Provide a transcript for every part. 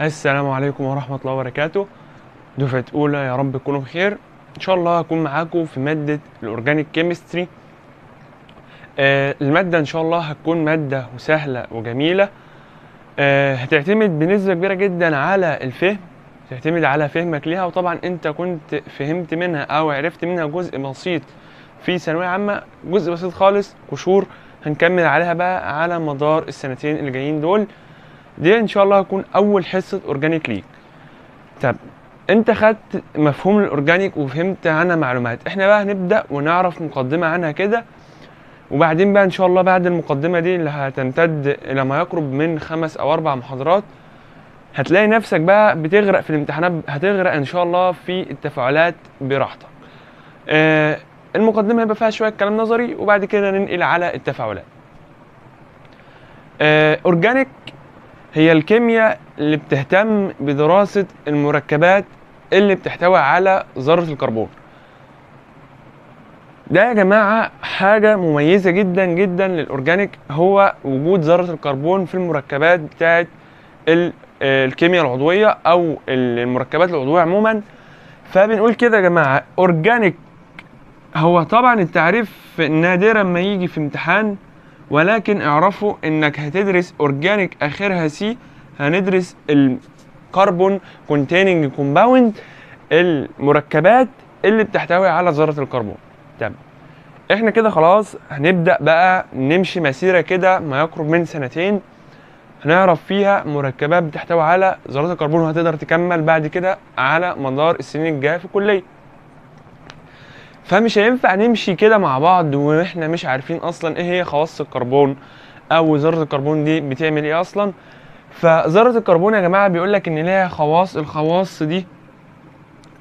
السلام عليكم ورحمة الله وبركاته. دفعة أولى يا رب تكونوا بخير. إن شاء الله هكون معاكم في مادة ال organic chemistry. آه المادة إن شاء الله هتكون مادة سهلة وجميلة. آه هتعتمد بنسبة كبيرة جدا على الفهم. تعتمد على فهمك ليها وطبعا أنت كنت فهمت منها أو عرفت منها جزء بسيط في ثانوية عامة. جزء بسيط خالص قشور. هنكمل عليها بقى على مدار السنتين اللي جايين دول. دي ان شاء الله هتكون اول حصة organic ليك طب انت خدت مفهوم ال organic وفهمت عنها معلومات. إحنا بقى هنبدأ ونعرف مقدمة عنها كده وبعدين بقى ان شاء الله بعد المقدمة دي اللي هتمتد إلى ما يقرب من خمس أو أربع محاضرات هتلاقي نفسك بقى بتغرق في الامتحانات هتغرق إن شاء الله في التفاعلات براحتك. آه المقدمة هيبقى فيها شوية كلام نظري وبعد كده ننقل على التفاعلات. آه organic هي الكيمياء اللي بتهتم بدراسة المركبات اللي بتحتوي على ذرة الكربون. ده يا جماعة حاجة مميزة جدا جدا لل organic هو وجود ذرة الكربون في المركبات بتاعه الكيمياء العضوية أو المركبات العضوية عموما. فبنقول كده يا جماعة organic هو طبعا التعريف نادرا ما يجي في امتحان ولكن اعرفوا إنك هتدرس organic آخرها C هندرس ال carbon containing compound المركبات اللي بتحتوي على ذرة الكربون. تمام. إحنا كده خلاص هنبدأ بقى نمشي مسيرة كده ما يقرب من سنتين. هنعرف فيها مركبات بتحتوي على ذرات الكربون وهتقدر تكمل بعد كده على مدار السنين الجاية في الكلية. فمش هينفع نمشي كده مع بعض وإحنا مش عارفين أصلا إيه هي خواص الكربون أو ذرة الكربون دي بتعمل إيه أصلا. فذرة الكربون يا جماعة بيقول لك إن ليها خواص الخواص دي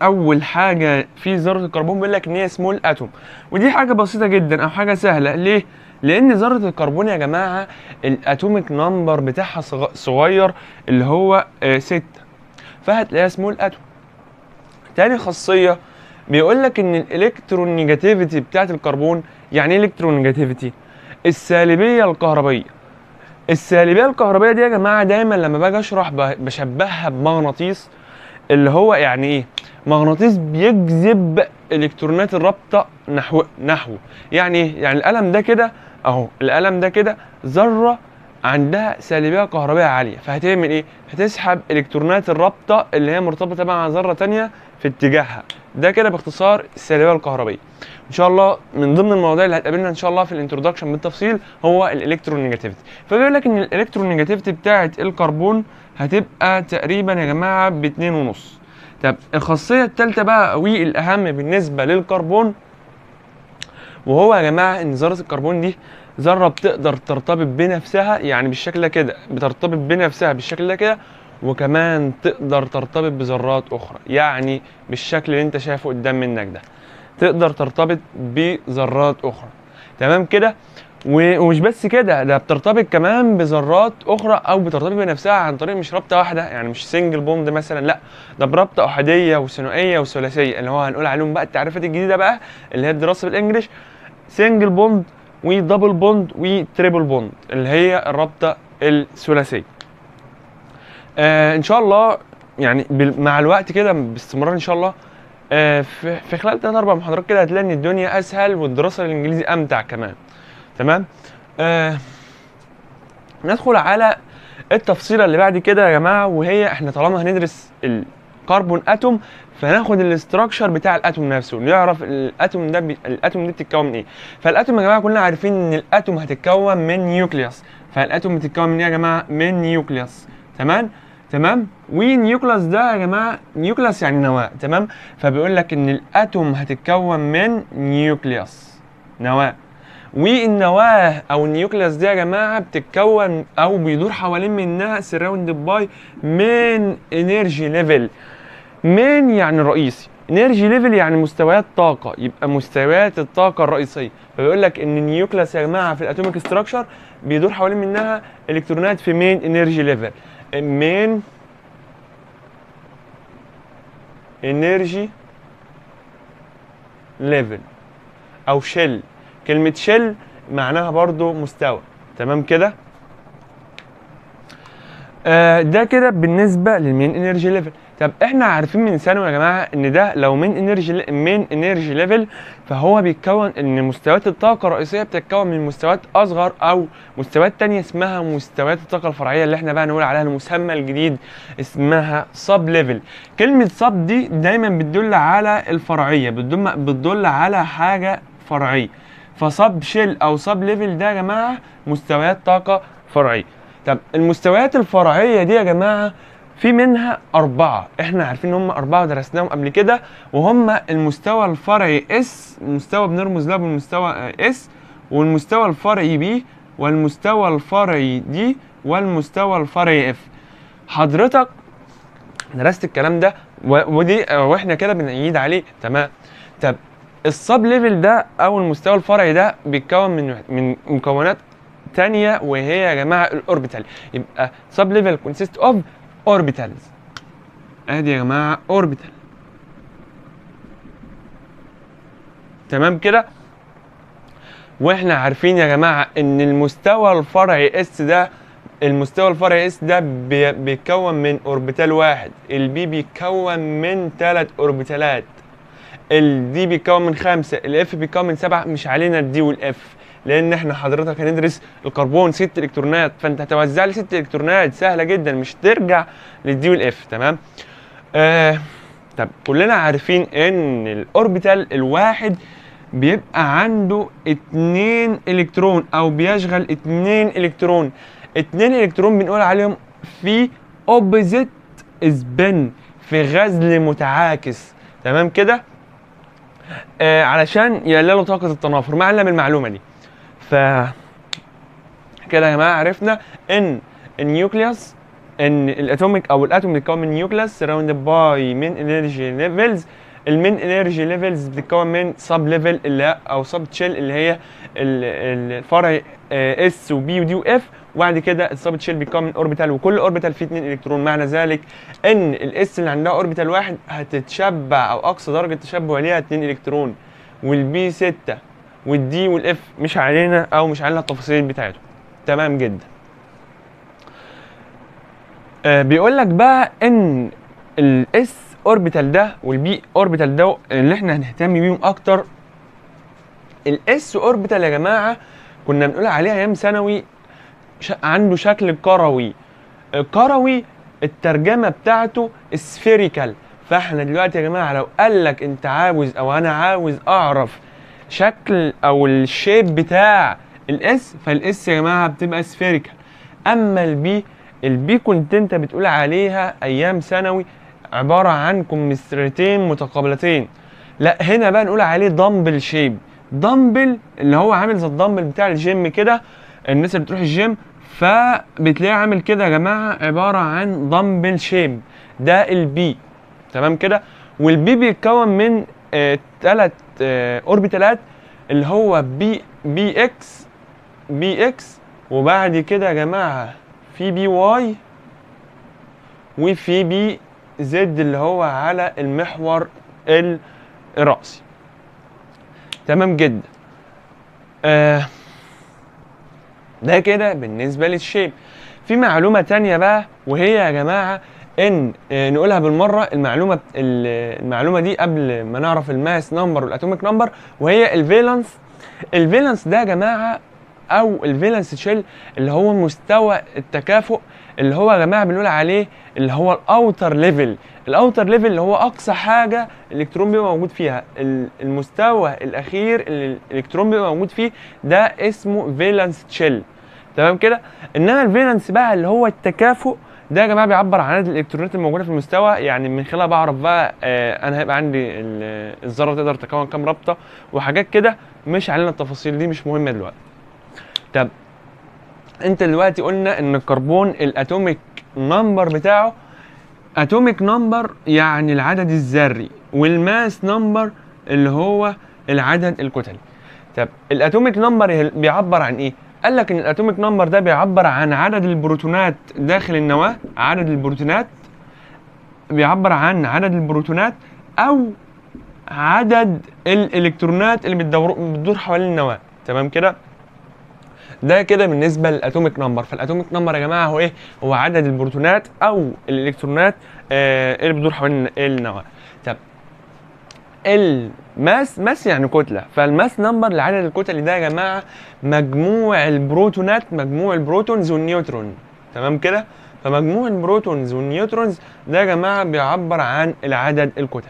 أول حاجة في ذرة الكربون بيقول لك إن هي small atom ودي حاجة بسيطة جدا أو حاجة سهلة. ليه؟ لأن ذرة الكربون يا جماعة ال atomic number بتاعها صغير اللي هو آه ستة. فهتلاقيها small atom تاني خاصية بيقول لك إن ال electronegativity بتاعت الكربون يعني إيه electronegativity السالبية الكهربيه السالبية الكهربيه دي يا جماعة دايما لما باجي أشرح بشبهها بمغناطيس اللي هو يعني إيه؟ مغناطيس بيجذب إلكترونات الرابطة نحو نحوه يعني إيه؟ يعني القلم ده كده أهو القلم ده كده ذرة عندها سالبية كهربيه عالية. فهتعمل إيه؟ هتسحب إلكترونات الرابطة اللي هي مرتبطة مع ذرة تانية في اتجاهها. ده كده باختصار السالبيه الكهربيه إن شاء الله من ضمن المواضيع اللي هتقابلنا إن شاء الله في ال introduction بالتفصيل هو ال electronegativity فبيقول لك إن ال electronegativity بتاعة الكربون هتبقى تقريبا يا جماعة باتنين ونص. طب الخاصية الثالثه بقى والاهم بالنسبة للكربون وهو يا جماعة إن ذرة الكربون دي ذرة بتقدر ترتبط بنفسها يعني بالشكل ده كده بترتبط بنفسها بالشكل ده كده وكمان تقدر ترتبط بذرات أخرى يعني بالشكل اللي أنت شايفه قدام منك ده. تقدر ترتبط بذرات أخرى. تمام كده؟ ومش بس كده ده بترتبط كمان بذرات أخرى أو بترتبط بنفسها عن طريق مش رابطة واحدة يعني مش single bond مثلا لأ ده برابطة أحادية وثنائية وثلاثية اللي هو هنقول عليهم بقى التعريفات الجديدة بقى اللي هي الدراسة بال English single bond و double bond و triple bond اللي هي الرابطة الثلاثية. آه إن شاء الله يعني مع الوقت كده باستمرار إن شاء الله آه في, خلال 3 4 محاضرات كده هتلاقي إن الدنيا أسهل والدراسة الإنجليزي أمتع كمان. تمام؟ آه ندخل على التفصيلة اللي بعد كده يا جماعة وهي إحنا طالما هندرس الكربون اتوم فناخد ال structure بتاع ال atom نفسه نعرف ال atom ده بي... ال atom دي بتتكون من إيه. فال atom يا جماعة كلنا عارفين إن ال atom هتتكون من nucleus فال atom بتتكون من إيه يا جماعة؟ من nucleus تمام؟ تمام؟ و nucleus ده يا جماعة؟ nucleus يعني نواة تمام؟ فبيقول لك إن ال atom هتتكون من nucleus نواة. والنواه أو ال nucleus دي يا جماعة بتتكون أو بيدور حوالين منها surrounded by main energy level main يعني رئيسي. energy level يعني مستويات طاقة يبقى مستويات الطاقة الرئيسية. فبيقول لك إن ال nucleus يا جماعة في ال atomic structure بيدور حوالين منها الكترونات في main energy level main؟ energy level. أو shell. كلمة shell معناها برضو مستوى. تمام كده؟ آه ده كده بالنسبة لل main energy level. طب إحنا عارفين من ثانوي يا جماعة إن ده لو main energy main energy level فهو بيتكون إن مستويات الطاقة الرئيسية بتتكون من مستويات أصغر أو مستويات تانية اسمها مستويات الطاقة الفرعية اللي إحنا بقى نقول عليها المسمى الجديد اسمها sub level كلمة sub دي دايما بتدل على الفرعية بتدل بتدل على حاجة فرعية. ف sub shell أو sub level ده يا جماعة مستويات طاقة فرعية. طب المستويات الفرعية دي يا جماعة في منها أربعة. إحنا عارفين إن هم أربعة درسناهم قبل كده وهم المستوى الفرعي s المستوى بنرمز له بالمستوى s والمستوى الفرعي p والمستوى الفرعي d والمستوى الفرعي f حضرتك درست الكلام ده ودي وإحنا كده بنعيد عليه. تمام. طب ال sub level ده أو المستوى الفرعي ده بيتكون من من مكونات تانية وهي يا جماعة ال orbital يبقى sub level consist of orbitals أدي يا جماعة orbital. تمام كده؟ وإحنا عارفين يا جماعة إن المستوى الفرعي s ده المستوى الفرعي s ده بي- بيتكون من orbital واحد. ال p بيتكون من ثلاث أوربيتالات. ال d بيتكون من خمسة. ال f بيتكون من سبعة. مش علينا ال d وال f لأن إحنا حضرتك هندرس الكربون ست إلكترونات فأنت هتوزع لي ست إلكترونات سهلة جدا مش ترجع لل d وال f تمام؟ آه طب كلنا عارفين إن ال orbital الواحد بيبقى عنده اتنين إلكترون أو بيشغل اتنين إلكترون. اتنين إلكترون بنقول عليهم في opposite spin في غزل متعاكس تمام كده؟ آه علشان يقللوا طاقة التنافر. ما علم المعلومة دي؟ ف كده يا جماعة عرفنا إن ال nucleus إن ال atomic أو ال atom بيتكون من nucleus surrounded by main energy levels ال main energy levels بتتكون من sub level اللي أو sub shell اللي هي ال- ال- الفرع s و p و d و f وبعد كده ال sub shell بيتكون من orbital وكل orbital فيه 2 إلكترون. معنى ذلك إن ال s اللي عندها orbital واحد هتتشبع أو أقصى درجة تشبع ليها 2 إلكترون. وال p 6 وال d وال f مش علينا أو مش علينا التفاصيل بتاعته تمام جدا. آه بيقول لك بقى إن ال s orbital ده وال p orbital ده اللي إحنا هنهتم بيهم أكتر. ال s orbital يا جماعة كنا بنقول عليها أيام ثانوي عنده شكل كروي. الكروي الترجمة بتاعته spherical فإحنا دلوقتي يا جماعة لو قال لك أنت عاوز أو أنا عاوز أعرف شكل أو ال shape بتاع ال s فال s يا جماعة بتبقى spherical أما ال p ال p كنت أنت بتقول عليها أيام ثانوي عبارة عن كمثرتين متقابلتين. لا هنا بقى نقول عليه dumbbell shape dumbbell اللي هو عامل زي الدمبل بتاع الجيم كده الناس اللي بتروح الجيم فبتلاقيه عامل كده يا جماعة عبارة عن dumbbell shape ده ال P تمام كده؟ وال P بيتكون من ثلاث آه أوربيتالات اللي هو P Px Px وبعد كده يا جماعة في Py وفي Pz اللي هو على المحور ال- الرأسي. تمام جدا. آه ده كده بالنسبة لل shape. في معلومة تانية بقى وهي يا جماعة إن آه، نقولها بالمرة المعلومة بت- ال- المعلومة دي قبل ما نعرف الماس نمبر والأتوميك نمبر وهي الفالنس الفالنس ده يا جماعة أو ال valence shell اللي هو مستوى التكافؤ اللي هو يا جماعة بنقول عليه اللي هو ال outer level. ال outer level اللي هو أقصى حاجة الإلكترون بيبقى موجود فيها. ال- المستوى الأخير اللي الإلكترون بيبقى موجود فيه ده اسمه valence shell. تمام كده؟ إنما ال valence بقى اللي هو التكافؤ ده يا جماعة بيعبر عن عدد الالكترونات الموجودة في المستوى. يعني من خلالها بعرف بقى آه أنا هيبقى عندي ال- الذره تقدر تكون كام رابطة وحاجات كده مش علينا التفاصيل دي مش مهمة دلوقتي. طب أنت دلوقتي قلنا إن الكربون ال atomic number بتاعه atomic number يعني العدد الذري وال mass number اللي هو العدد الكتلي. طب ال atomic number بيعبر عن إيه؟ قال لك إن ال atomic number ده بيعبر عن عدد البروتونات داخل النواة عدد البروتونات بيعبر عن عدد البروتونات أو عدد الإلكترونات اللي بتدور حوالين النواة. تمام كده؟ ده كده بالنسبة لل atomic number. فال atomic number يا جماعة هو إيه؟ هو عدد البروتونات أو الإلكترونات آه اللي بتدور حوالين النواة. طب ال mass mass يعني كتلة. فال mass number العدد الكتلي ده يا جماعة مجموع البروتونات مجموع ال protons والنيوترون. تمام كده؟ فمجموع ال protons وال neutrons ده يا جماعة بيعبر عن العدد الكتلي.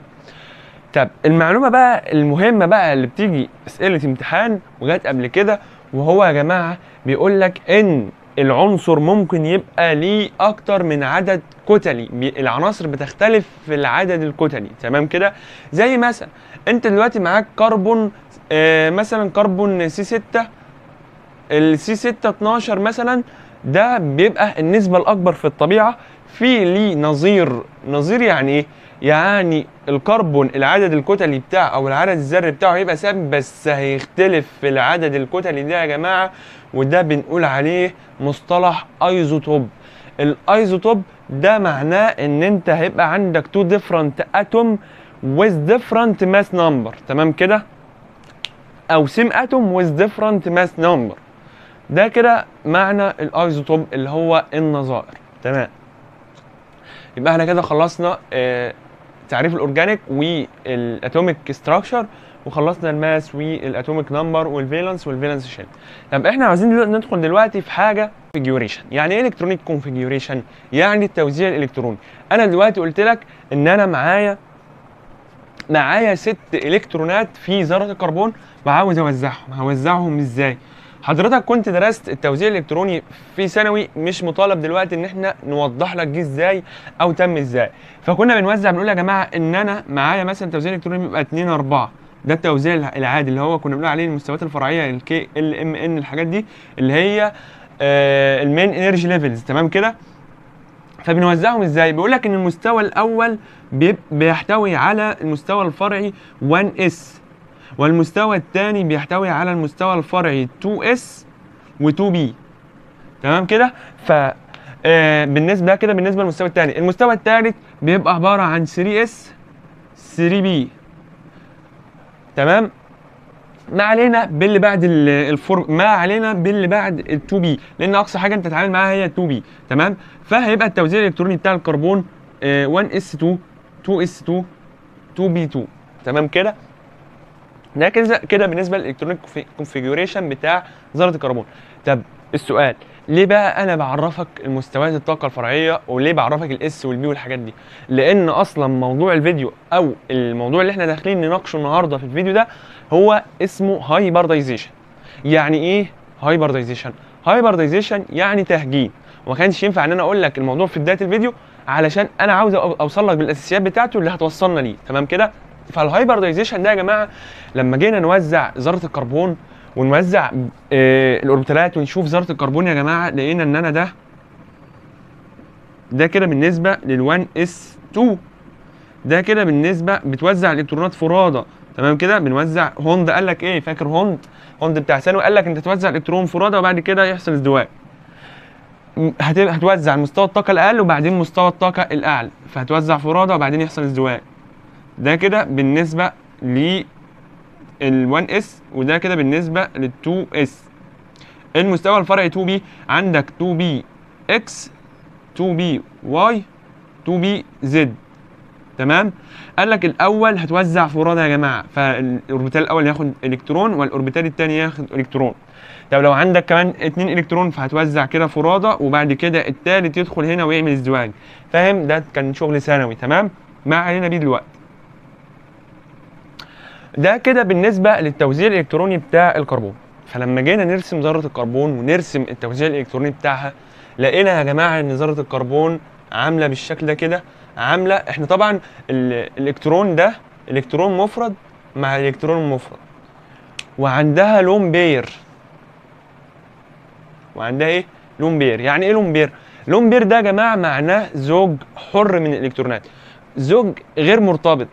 طب المعلومة بقى المهمة بقى اللي بتيجي أسئلة امتحان وجات قبل كده وهو يا جماعة بيقول لك إن العنصر ممكن يبقى ليه أكتر من عدد كتلي. العناصر بتختلف في العدد الكتلي. تمام كده؟ زي مثلا أنت دلوقتي معاك كربون آه مثلا كربون C 6 ال C 6 12 مثلا ده بيبقى النسبة الأكبر في الطبيعة. في ليه نظير. نظير يعني إيه؟ يعني الكربون العدد الكتلي بتاعه أو العدد الذري بتاعه هيبقى ثابت بس هيختلف في العدد الكتلي ده يا جماعة. وده بنقول عليه مصطلح isotope. ال isotope ده معناه ان انت هيبقى عندك two different atom with different mass number. تمام كده؟ أو same atom with different mass number. ده كده معنى ال isotope اللي هو النظائر. تمام؟ يبقى إحنا كده خلصنا آه تعريف الأورجانيك والأتوميك ستراكشر وخلصنا الماس والاتوميك نمبر والفالنس والفالنس شيل. طب إحنا عاوزين دلوقتي ندخل دلوقتي في حاجة configuration يعني إيه electronic configuration يعني التوزيع الإلكتروني. أنا دلوقتي قلت لك إن أنا معايا معايا ست إلكترونات في ذرة الكربون وعاوز أوزعهم. هوزعهم إزاي؟ حضرتك كنت درست التوزيع الإلكتروني في ثانوي مش مطالب دلوقتي إن إحنا نوضح لك جه إزاي أو تم إزاي. فكنا بنوزع بنقول يا جماعة إن أنا معايا مثلا توزيع إلكتروني بيبقى 2 4 ده التوزيع الع- العادي اللي هو كنا بنقول عليه المستويات الفرعية ال K L M N الحاجات دي اللي هي ال main energy levels تمام كده؟ فبنوزعهم إزاي؟ بيقول لك إن المستوى الأول بيحتوي على المستوى الفرعي 1 s والمستوى الثاني بيحتوي على المستوى الفرعي 2 s و2 p تمام كده؟ ف آه، بالنسبة ده كده بالنسبة للمستوى الثاني المستوى الثالث بيبقى عبارة عن 3 s 3 p تمام؟ ما علينا باللي بعد ال- ال four ما علينا باللي بعد ال 2 p لأن أقصى حاجة أنت تتعامل معاها هي 2 p تمام؟ فهيبقى التوزيع الإلكتروني بتاع الكربون آه، 1 s 2 2 s 2 2 p 2 تمام كده؟ ده كده كده بالنسبة لل electronic configuration بتاع ذرة الكربون. طب السؤال ليه بقى أنا بعرفك المستويات الطاقة الفرعية وليه بعرفك ال s وال p والحاجات دي؟ لأن أصلا موضوع الفيديو أو الموضوع اللي إحنا داخلين نناقشه النهارده في الفيديو ده هو اسمه hybridization يعني إيه hybridization hybridization يعني تهجين. وما كانش ينفع إن أنا أقول لك الموضوع في بداية الفيديو علشان أنا عاوز أوصل لك بالأساسيات بتاعته اللي هتوصلنا ليه. تمام كده؟ فال hybridization ده يا جماعة لما جينا نوزع ذرة الكربون ونوزع آه الأوربيتالات ونشوف ذرة الكربون يا جماعة لقينا إن أنا ده ده كده بالنسبة لل1 s 2 ده كده بالنسبة بتوزع الإلكترونات فرادى تمام كده؟ بنوزع هوند. قال لك إيه؟ فاكر هوند؟ هوند بتاع ثانوي. قال لك أنت توزع الإلكترون فرادى وبعد كده يحصل ازدواج. هتوزع مستوى الطاقة الأقل وبعدين مستوى الطاقة الأعلى. فهتوزع فرادى وبعدين يحصل ازدواج. ده كده بالنسبة ل ال 1 s وده كده بالنسبة لل 2 s المستوى الفرعي 2 p عندك 2 px 2 py 2 pz تمام؟ قال لك الأول هتوزع فرادى يا جماعة فال orbital الأول ياخد إلكترون وال orbital الثاني ياخد إلكترون. طب لو عندك كمان اتنين إلكترون فهتوزع كده فرادى وبعد كده التالت يدخل هنا ويعمل ازدواج. فاهم؟ ده كان شغل ثانوي تمام؟ ما علينا بيه دلوقتي. ده كده بالنسبة للتوزيع الإلكتروني بتاع الكربون. فلما جينا نرسم ذرة الكربون ونرسم التوزيع الإلكتروني بتاعها لقينا يا جماعة إن ذرة الكربون عاملة بالشكل ده كده. عاملة إحنا طبعا ال- الإلكترون ده إلكترون مفرد مع إلكترون مفرد. وعندها lone pair. وعندها إيه؟ lone pair. يعني إيه lone pair؟ lone pair ده يا جماعة معناه زوج حر من الإلكترونات. زوج غير مرتبط.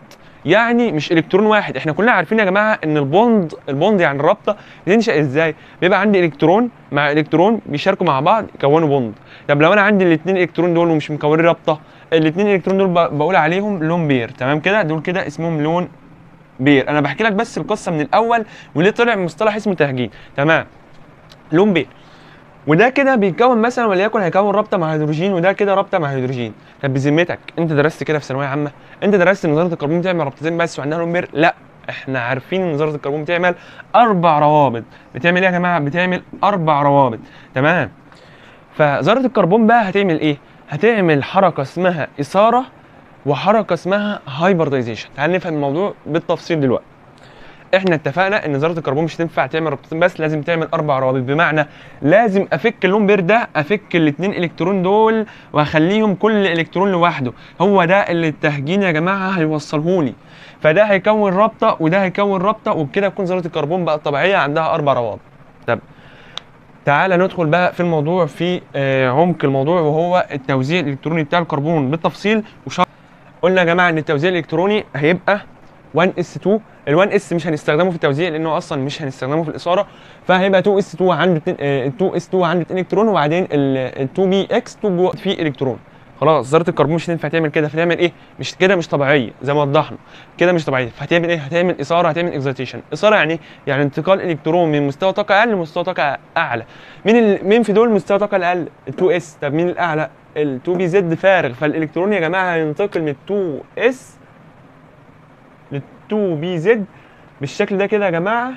يعني مش إلكترون واحد. إحنا كلنا عارفين يا جماعة إن ال bond ال bond يعني الرابطة بتنشأ إزاي؟ بيبقى عندي إلكترون مع إلكترون بيشاركوا مع بعض يكونوا bond. طب لو أنا عندي الاثنين إلكترون دول ومش مكونين رابطة الاثنين إلكترون دول بقول عليهم lone pair. تمام كده؟ دول كده اسمهم lone pair. أنا بحكي لك بس القصة من الأول وليه طلع مصطلح اسمه تهجين. تمام؟ lone pair. وده كده بيتكون مثلا وليكن هيكون رابطة مع هيدروجين وده كده رابطة مع هيدروجين. طب بذمتك انت درست كده في ثانوية عامة؟ انت درست ذره الكربون بتعمل رابطتين بس وعندها lone لا. إحنا عارفين إن ذره الكربون بتعمل أربع روابط. بتعمل إيه يا جماعة؟ بتعمل أربع روابط. تمام؟ فذره الكربون بقى هتعمل إيه؟ هتعمل حركة اسمها إثارة وحركة اسمها hybridization تعال نفهم الموضوع بالتفصيل دلوقتي. إحنا اتفقنا ان ذرة الكربون مش هتنفع تعمل رابطتين بس لازم تعمل أربع روابط. بمعنى لازم أفك ال lone pair ده أفك الاثنين إلكترون دول وأخليهم كل إلكترون لوحده. هو ده اللي التهجين يا جماعة هيوصلهولي. فده هيكون رابطه وده هيكون رابطه وبكده تكون ذرة الكربون بقى طبيعية عندها أربع روابط. طب تعالى ندخل بقى في الموضوع في آه، عمق الموضوع وهو التوزيع الإلكتروني بتاع الكربون. بالتفصيل وشرح. قلنا يا جماعة إن التوزيع الإلكتروني هيبقى 1s2 ال1 s مش هنستخدمه في التوزيع لأنه أصلا مش هنستخدمه في الإثارة. فهيبقى 2 s 2 عنده 2 s 2 عنده إلكترون وبعدين ال2 px 2 جوه فيه إلكترون. خلاص ذرة الكربون مش هتنفع تعمل كده. فتعمل إيه؟ مش كده مش طبيعية زي ما وضحنا. كده مش طبيعية. فهتعمل إيه؟ هتعمل إثارة هتعمل excitation إثارة يعني يعني انتقال إلكترون من مستوى طاقة أقل لمستوى طاقة أعلى. مين ال... مين في دول مستوى طاقة الأقل؟ ال2 s طب مين الأعلى؟ ال 2 pz فارغ. فالإلكترون يا جماعة هينتقل من 2 s 2 pz بالشكل ده كده يا جماعة.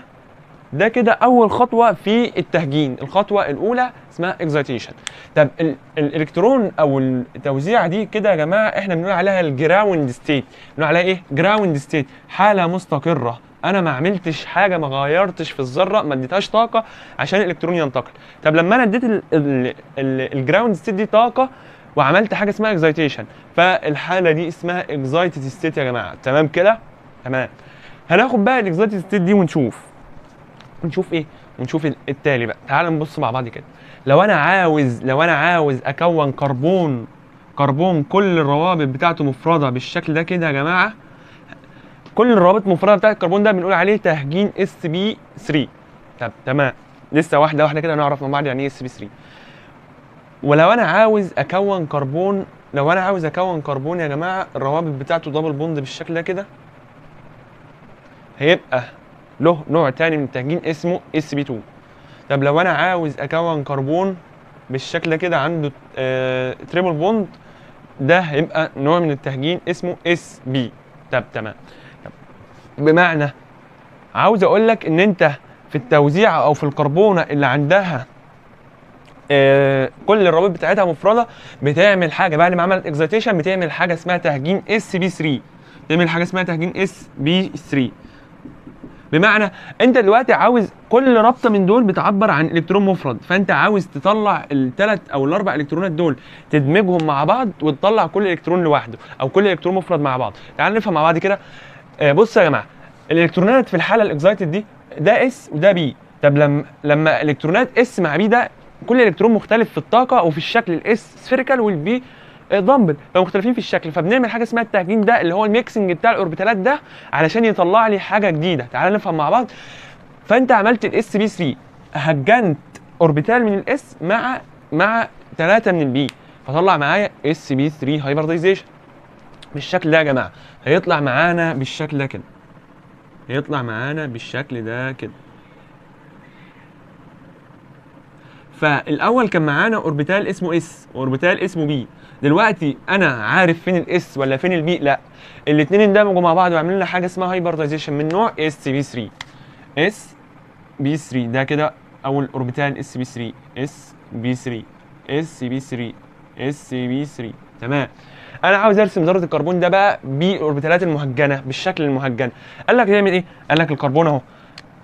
ده كده أول خطوة في التهجين. الخطوة الأولى اسمها excitation طب ال- الإلكترون أو التوزيعه دي كده يا جماعة إحنا بنقول عليها ال ground state بنقول عليها إيه؟ ground state حالة مستقرة. أنا ما عملتش حاجة ما غيرتش في الذرة ما اديتهاش طاقة عشان الإلكترون ينتقل. طب لما أنا اديت ال ground state دي طاقة وعملت حاجة اسمها excitation فالحالة دي اسمها excited state يا جماعة. تمام كده؟ تمام. هناخد بقى ال excited state دي ونشوف. ونشوف إيه؟ ونشوف ال- التالي بقى. تعال نبص مع بعض كده. لو أنا عاوز لو أنا عاوز أكون كربون كربون كل الروابط بتاعته مفرده بالشكل ده كده يا جماعة كل الروابط المفرده بتاعت الكربون ده بنقول عليه تهجين sp 3 طب تمام. لسه واحدة واحدة كده نعرف مع بعض يعني إيه sp 3 ولو أنا عاوز أكون كربون لو أنا عاوز أكون كربون يا جماعة الروابط بتاعته double bond بالشكل ده كده هيبقى له نوع تاني من التهجين اسمه sp 2 طب لو أنا عاوز أكون كربون بالشكل ده كده عنده آه triple bond ده هيبقى نوع من التهجين اسمه sp طب تمام. بمعنى عاوز أقول لك إن أنت في التوزيع أو في الكربونة اللي عندها آه كل الروابط بتاعتها مفردة بتعمل حاجة. بعد ما عملت excitation بتعمل حاجة اسمها تهجين sp 3 بتعمل حاجة اسمها تهجين sp 3 بمعنى انت دلوقتي عاوز كل رابطة من دول بتعبر عن إلكترون مفرد فانت عاوز تطلع الثلاث أو الأربع إلكترونات دول تدمجهم مع بعض وتطلع كل إلكترون لوحده أو كل إلكترون مفرد مع بعض. تعال نفهم مع بعض كده. آه، بص يا جماعة الإلكترونات في الحالة ال excited دي ده s وده p. طب لما لما إلكترونات s مع p ده كل إلكترون مختلف في الطاقة وفي الشكل ال s spherical وال p دمبل فمختلفين في الشكل. فبنعمل حاجة اسمها التهجين ده اللي هو ال mixing بتاع الأوربيتالات ده علشان يطلع لي حاجة جديدة. تعال نفهم مع بعض. فأنت عملت ال sp 3 هجنت orbital من ال s مع مع ثلاثة من ال p فطلع معايا sp 3 hybridization بالشكل ده يا جماعة. هيطلع معانا بالشكل ده كده. هيطلع معانا بالشكل ده كده. فالأول كان معانا orbital اسمه S و orbital اسمه P دلوقتي أنا عارف فين ال S ولا فين ال P لا. الاثنين اندمجوا مع بعض وعاملين لنا حاجة اسمها hybridization من نوع SP 3 SP 3 ده كده أول orbital SP 3 SP 3 SP 3 SP 3 تمام. أنا عاوز أرسم ذرة الكربون ده بقى بالاوربيتالات المهجنة بالشكل المهجن. قال لك تعمل إيه؟ قال لك الكربون أهو.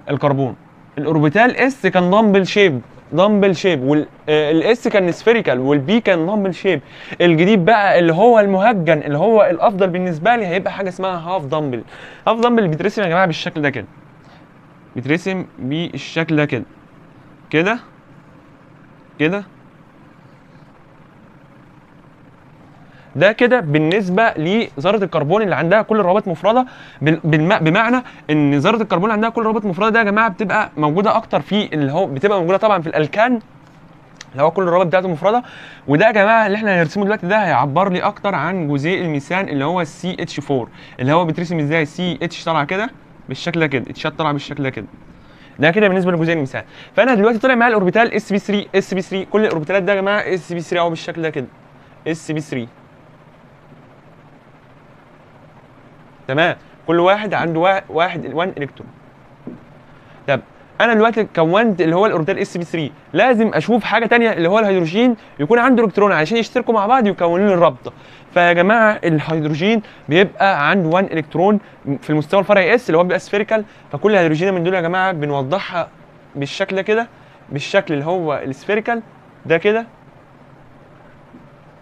الكربون. ال orbital S كان dumbbell shape dumbbell shape وال S كان spherical وال P كان dumbbell shape. الجديد بقى اللي هو المهجن اللي هو الأفضل بالنسبة لي هيبقى حاجة اسمها half dumbbell half dumbbell بيترسم يا جماعة بالشكل ده كده. بيترسم بالشكل ده كده. كده؟ كده؟ ده كده بالنسبة لذرة الكربون اللي عندها كل الروابط مفردة. بمعنى إن ذرة الكربون اللي عندها كل الروابط مفردة ده يا جماعة بتبقى موجودة أكتر في اللي هو بتبقى موجودة طبعا في الألكان اللي هو كل الروابط بتاعته مفردة. وده يا جماعة اللي إحنا هنرسمه دلوقتي ده هيعبر لي أكتر عن جزيء الميثان اللي هو ال CH 4 اللي هو بيترسم إزاي؟ CH طالعه كده بالشكل ده كده H ات طالعه بالشكل ده كده. ده كده بالنسبة لجزيء الميثان فأنا دلوقتي طلع معايا ال orbital SP 3 SP 3 كل الأوربيتالات ده يا جماعة SP 3 أهو بالشكل ده كده SP 3 تمام؟ كل واحد عنده وا- واحد 1 الكترون طب أنا دلوقتي كونت اللي هو ال orbital SP 3 لازم أشوف حاجة تانية اللي هو الهيدروجين يكون عنده الكترون علشان يشتركوا مع بعض يكونوا لي الرابطة. فيا جماعة الهيدروجين بيبقى عنده 1 الكترون في المستوى الفرعي S اللي هو بيبقى spherical فكل هيدروجين من دول يا جماعة بنوضحها بالشكل ده كده بالشكل اللي هو ال spherical ده كده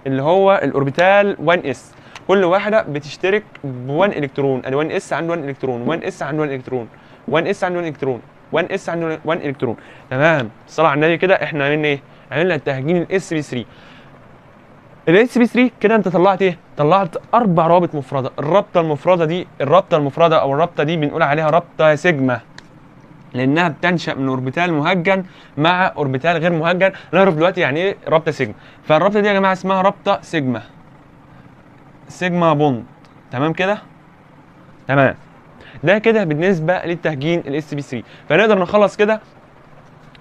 اللي هو ال orbital 1 S كل واحدة بتشترك ب 1 إلكترون. ادي 1 S عنده 1 إلكترون 1 S عنده 1 إلكترون 1 S عنده 1 إلكترون 1 S عنده 1 إلكترون. تمام؟ الصلاه على النبي كده. إحنا عملنا إيه؟ عملنا التهجين ال SP 3 ال SP 3 كده أنت طلعت إيه؟ طلعت أربع روابط مفردة. الرابطة المفردة دي الرابطة المفردة أو الرابطة دي بنقول عليها رابطة سيجما. لأنها بتنشأ من orbital مهجن مع orbital غير مهجن. نعرف دلوقتي يعني إيه رابطة سيجما. فالرابطة دي يا جماعة اسمها رابطة sigma. sigma bond تمام كده؟ تمام. ده كده بالنسبة للتهجين ال SP 3 فنقدر نخلص كده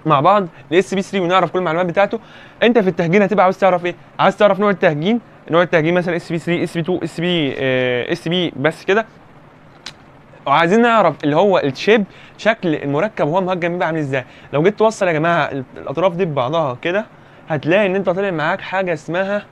مع بعض ال SP 3 ونعرف كل المعلومات بتاعته. انت في التهجين هتبقى عاوز تعرف إيه؟ عاوز تعرف نوع التهجين؟ نوع التهجين مثلا اس بي 3 اس بي 2 اس بي اس بي بس كده. وعايزين نعرف اللي هو ال shape شكل المركب وهو مهجن بيبقى عامل إزاي. لو جيت توصل يا جماعة الأطراف دي ببعضها كده هتلاقي إن أنت طالع معاك حاجة اسمها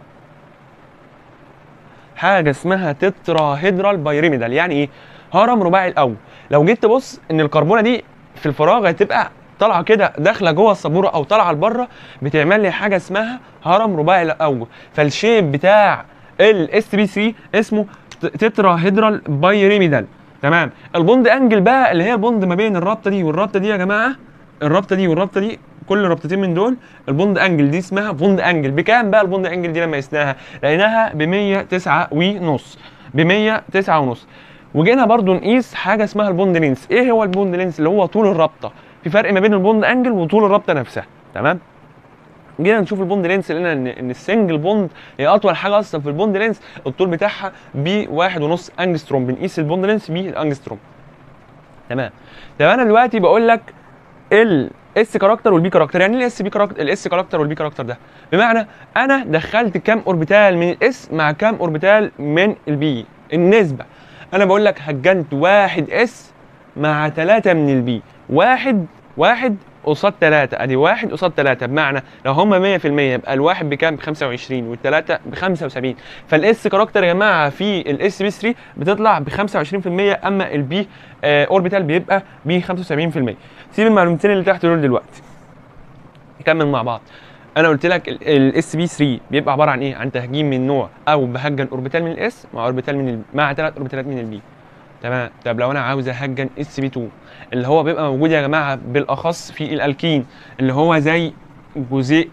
حاجة اسمها tetrahedral pyramidal يعني إيه؟ هرم رباعي الأوجه. لو جيت تبص إن الكربونة دي في الفراغ هتبقى طالعة كده داخلة جوه السبورة أو طالعة لبره بتعمل لي حاجة اسمها هرم رباعي الاوجه فال shape بتاع ال SP 3 اسمه tetrahedral pyramidal تمام؟ ال bond angle بقى اللي هي ال bond ما بين الرابطة دي والرابطة دي يا جماعة. الرابطة دي والرابطة دي كل رابطتين من دول ال bond angle دي اسمها bond angle. بكام بقى ال bond angle دي لما قسناها؟ لقيناها ب 109 ونص ب 109 ونص. وجينا برضو نقيس حاجة اسمها ال bond length. إيه هو ال bond length؟ اللي هو طول الرابطة. في فرق ما بين ال bond angle وطول الرابطة نفسها. تمام؟ جينا نشوف ال bond length لقينا ان ال single bond هي أطول حاجة أصلا في ال bond length. الطول بتاعها بواحد ونص أنجستروم. بنقيس ال bond length بالانجستروم تمام؟ طب أنا دلوقتي بقول لك ال S character وال P character يعني إيه ال SP character ال S character وال P character ده؟ بمعنى أنا دخلت كام orbital من ال S مع كام orbital من ال P النسبة. أنا بقول لك هجنت واحد S مع ثلاثة من ال P واحد واحد قصاد ثلاثة أدي واحد قصاد ثلاثة بمعنى لو هم 100% يبقى الواحد بكام؟ ب 25 والثلاثة ب 75 فال S character يا جماعة في ال SP 3 بتطلع ب 25% أما ال P آه orbital بيبقى ب 75% سيب المعلومتين اللي تحت دول دلوقتي. نكمل مع بعض. أنا قلت لك ال SP 3 بيبقى عبارة عن إيه؟ عن تهجين من نوع أو بهجن orbital من ال S مع orbital من. مع ثلاث اوربيتالات من ال P تمام؟ طب لو أنا عاوز أهجن SP 2 اللي هو بيبقى موجود يا جماعة بالأخص في الألكين اللي هو زي جزيء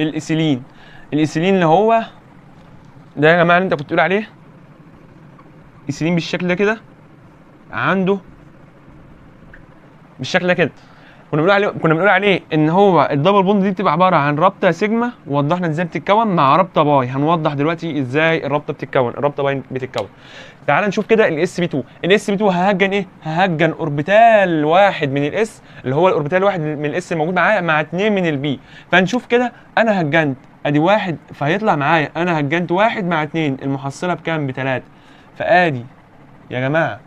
الإيثيلين الإيثيلين اللي هو ده يا جماعة اللي انت كنت بتقول عليه؟ إيثيلين بالشكل ده كده؟ عنده بالشكل ده كده. كنا بنقول عليه كنا بنقول عليه إن هو ال double bond دي بتبقى عبارة عن رابطة سيجما ووضحنا إزاي بتتكون مع رابطة pi. هنوضح دلوقتي إزاي الرابطة بتتكون الرابطة pi بتتكون. تعال نشوف كده ال SP 2 ال SP 2 ههجن إيه؟ ههجن orbital واحد من ال S اللي هو ال orbital واحد من ال S الموجود معايا مع اتنين من ال P فنشوف كده أنا هجنت أدي واحد فهيطلع معايا. أنا هجنت واحد مع اتنين المحصلة بكام؟ بتلاتة. فآدي يا جماعة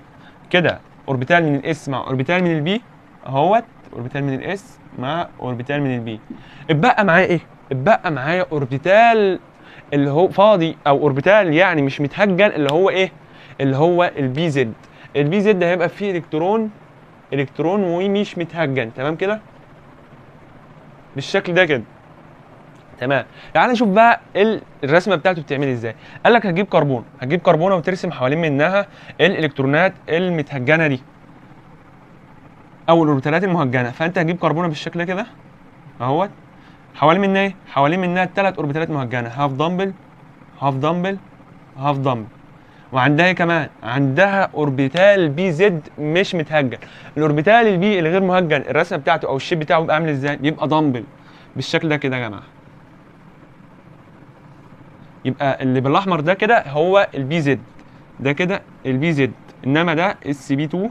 كده orbital من ال S مع orbital من ال P أهوت. orbital من ال S مع orbital من ال P اتبقى معايا إيه؟ اتبقى معايا orbital اللي هو فاضي أو orbital يعني مش متهجن اللي هو إيه؟ اللي هو ال PZ ال PZ هيبقى فيه الكترون. الكترون ومش متهجن. تمام كده؟ بالشكل ده كده. تمام. تعال نشوف بقى ال- الرسمة بتاعته بتعمل إزاي. قال لك هتجيب كربون. هتجيب كربونة وترسم حوالين منها الالكترونات المتهجنة دي. أو الاوربيتالات المهجنه فأنت هتجيب كربونة بالشكل ده كده أهوت. حوالين منها إيه؟ حوالين منها ثلاث أوربيتالات مهجنة. half dumbbell half dumbbell half dumbbell وعندها إيه كمان؟ عندها orbital PZ مش متهجن. ال orbital ال P الغير مهجن الرسمة بتاعته أو ال shape بتاعه بيبقى عامل إزاي؟ بيبقى دمبل بالشكل ده كده يا جماعة. يبقى اللي بالأحمر ده كده هو ال PZ. ده كده ال PZ. إنما ده ال SP2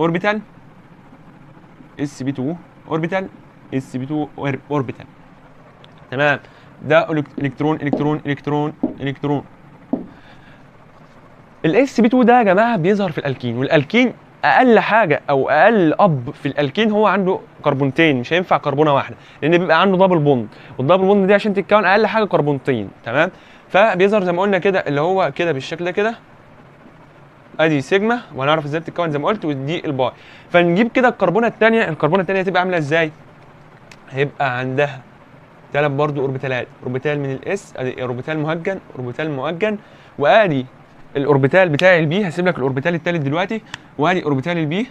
أوربيتال. اس بي 2 اوربيتال اس بي 2 اوربيتال تمام. ده الكترون الكترون الكترون الكترون ال SP2 ده يا جماعة بيظهر في الألكين والألكين أقل حاجة أو أقل أب في الألكين هو عنده كربونتين مش هينفع كربونة واحدة لأن بيبقى عنده double bond وال double bond دي عشان تتكون أقل حاجة كربونتين تمام؟ فبيظهر زي ما قلنا كده اللي هو كده بالشكل ده كده. ادي سيجما وهنعرف إزاي بتتكون زي ما قلت ودي ال pi. فنجيب كده الكربونة الثانية الكربونة الثانية هتبقى عاملة إزاي؟ هيبقى عندها ثلاث برضو أوربيتالات orbital من ال S أدي orbital مهجن orbital مهجن وأدي ال orbital بتاع ال P هسيب لك ال orbital الثالث دلوقتي وأدي orbital ال P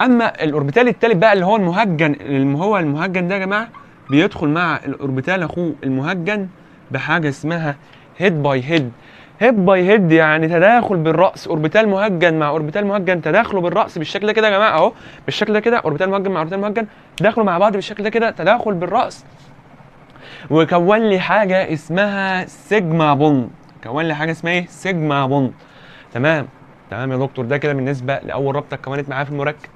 أما ال orbital الثالث بقى اللي هو المهجن اللي هو المهجن ده يا جماعة بيدخل مع ال orbital أخوه المهجن. بحاجة اسمها head by head head by head يعني تداخل بالرأس orbital مهجن مع orbital مهجن. تداخله بالرأس بالشكل ده كده يا جماعة أهو بالشكل ده كده orbital مهجن مع orbital مهجن. دخلوا مع بعض بالشكل ده كده تداخل بالرأس. وكون لي حاجة اسمها sigma bond كون لي حاجة اسمها إيه؟ sigma bond تمام؟ تمام يا دكتور. ده كده بالنسبة لأول رابطة اتكونت معايا في المركب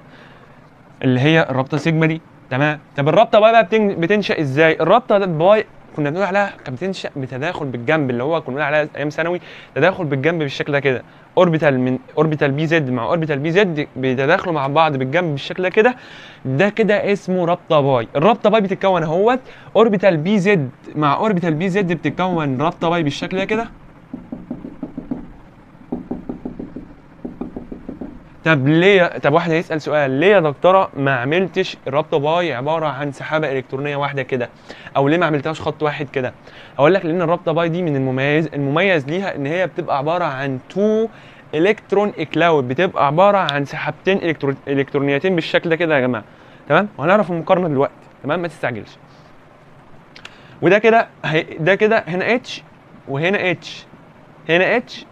اللي هي الرابطة سيجما دي. تمام؟ طب الرابطة pi بقى بتن- بتنشأ إزاي؟ الرابطة pi كنا بنقول عليها كانت بتنشا بتداخل بالجنب اللي هو كنا بنقول عليها أيام ثانوي تداخل بالجنب بالشكل ده كده. orbital من orbital PZ مع orbital PZ بيتداخلوا مع بعض بالجنب بالشكل ده كده. ده كده اسمه رابطة pi الرابطة pi بتتكون اهوت orbital PZ مع orbital PZ بتتكون رابطة pi بالشكل ده كده. طب ليه طب واحد هيسأل سؤال. ليه يا دكتورة ما عملتش الرابطه pi عبارة عن سحابة إلكترونية واحدة كده؟ أو ليه ما عملتهاش خط واحد كده؟ أقول لك لأن الرابطه pi دي من المميز المميز ليها إن هي بتبقى عبارة عن two electron cloud بتبقى عبارة عن سحابتين. إلكترونيتين بالشكل ده كده يا جماعة. تمام؟ وهنعرف المقارنة دلوقتي. تمام؟ ما تستعجلش. وده كده. ده كده هنا H وهنا H هنا اتش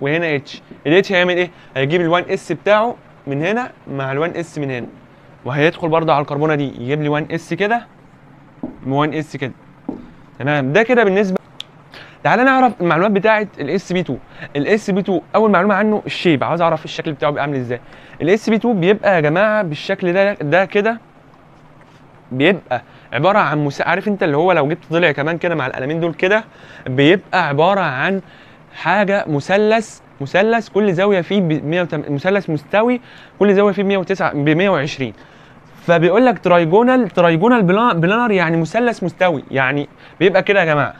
وهنا اتش الاتش هيعمل إيه؟ هيجيب ال 1S بتاعه من هنا مع ال 1S من هنا. وهيدخل برضه على الكربونة دي يجيب لي 1S كده 1S كده. تمام؟ ده كده بالنسبة تعالى نعرف المعلومات بتاعة ال SP2 ال SP2 أول معلومة عنه ال shape. عاوز أعرف الشكل بتاعه بيبقى عامل إزاي. ال SP2 بيبقى يا جماعة بالشكل ده ده كده بيبقى عبارة عن مس... عارف أنت اللي هو لو جبت ضلع كمان كده مع القلمين دول كده بيبقى عبارة عن حاجة مثلث مثلث كل زاوية فيه ب 108 مثلث مستوي كل زاوية فيه ب 109 ب 120 فبيقول لك trigonal trigonal planar يعني مثلث مستوي. يعني بيبقى كده يا جماعة.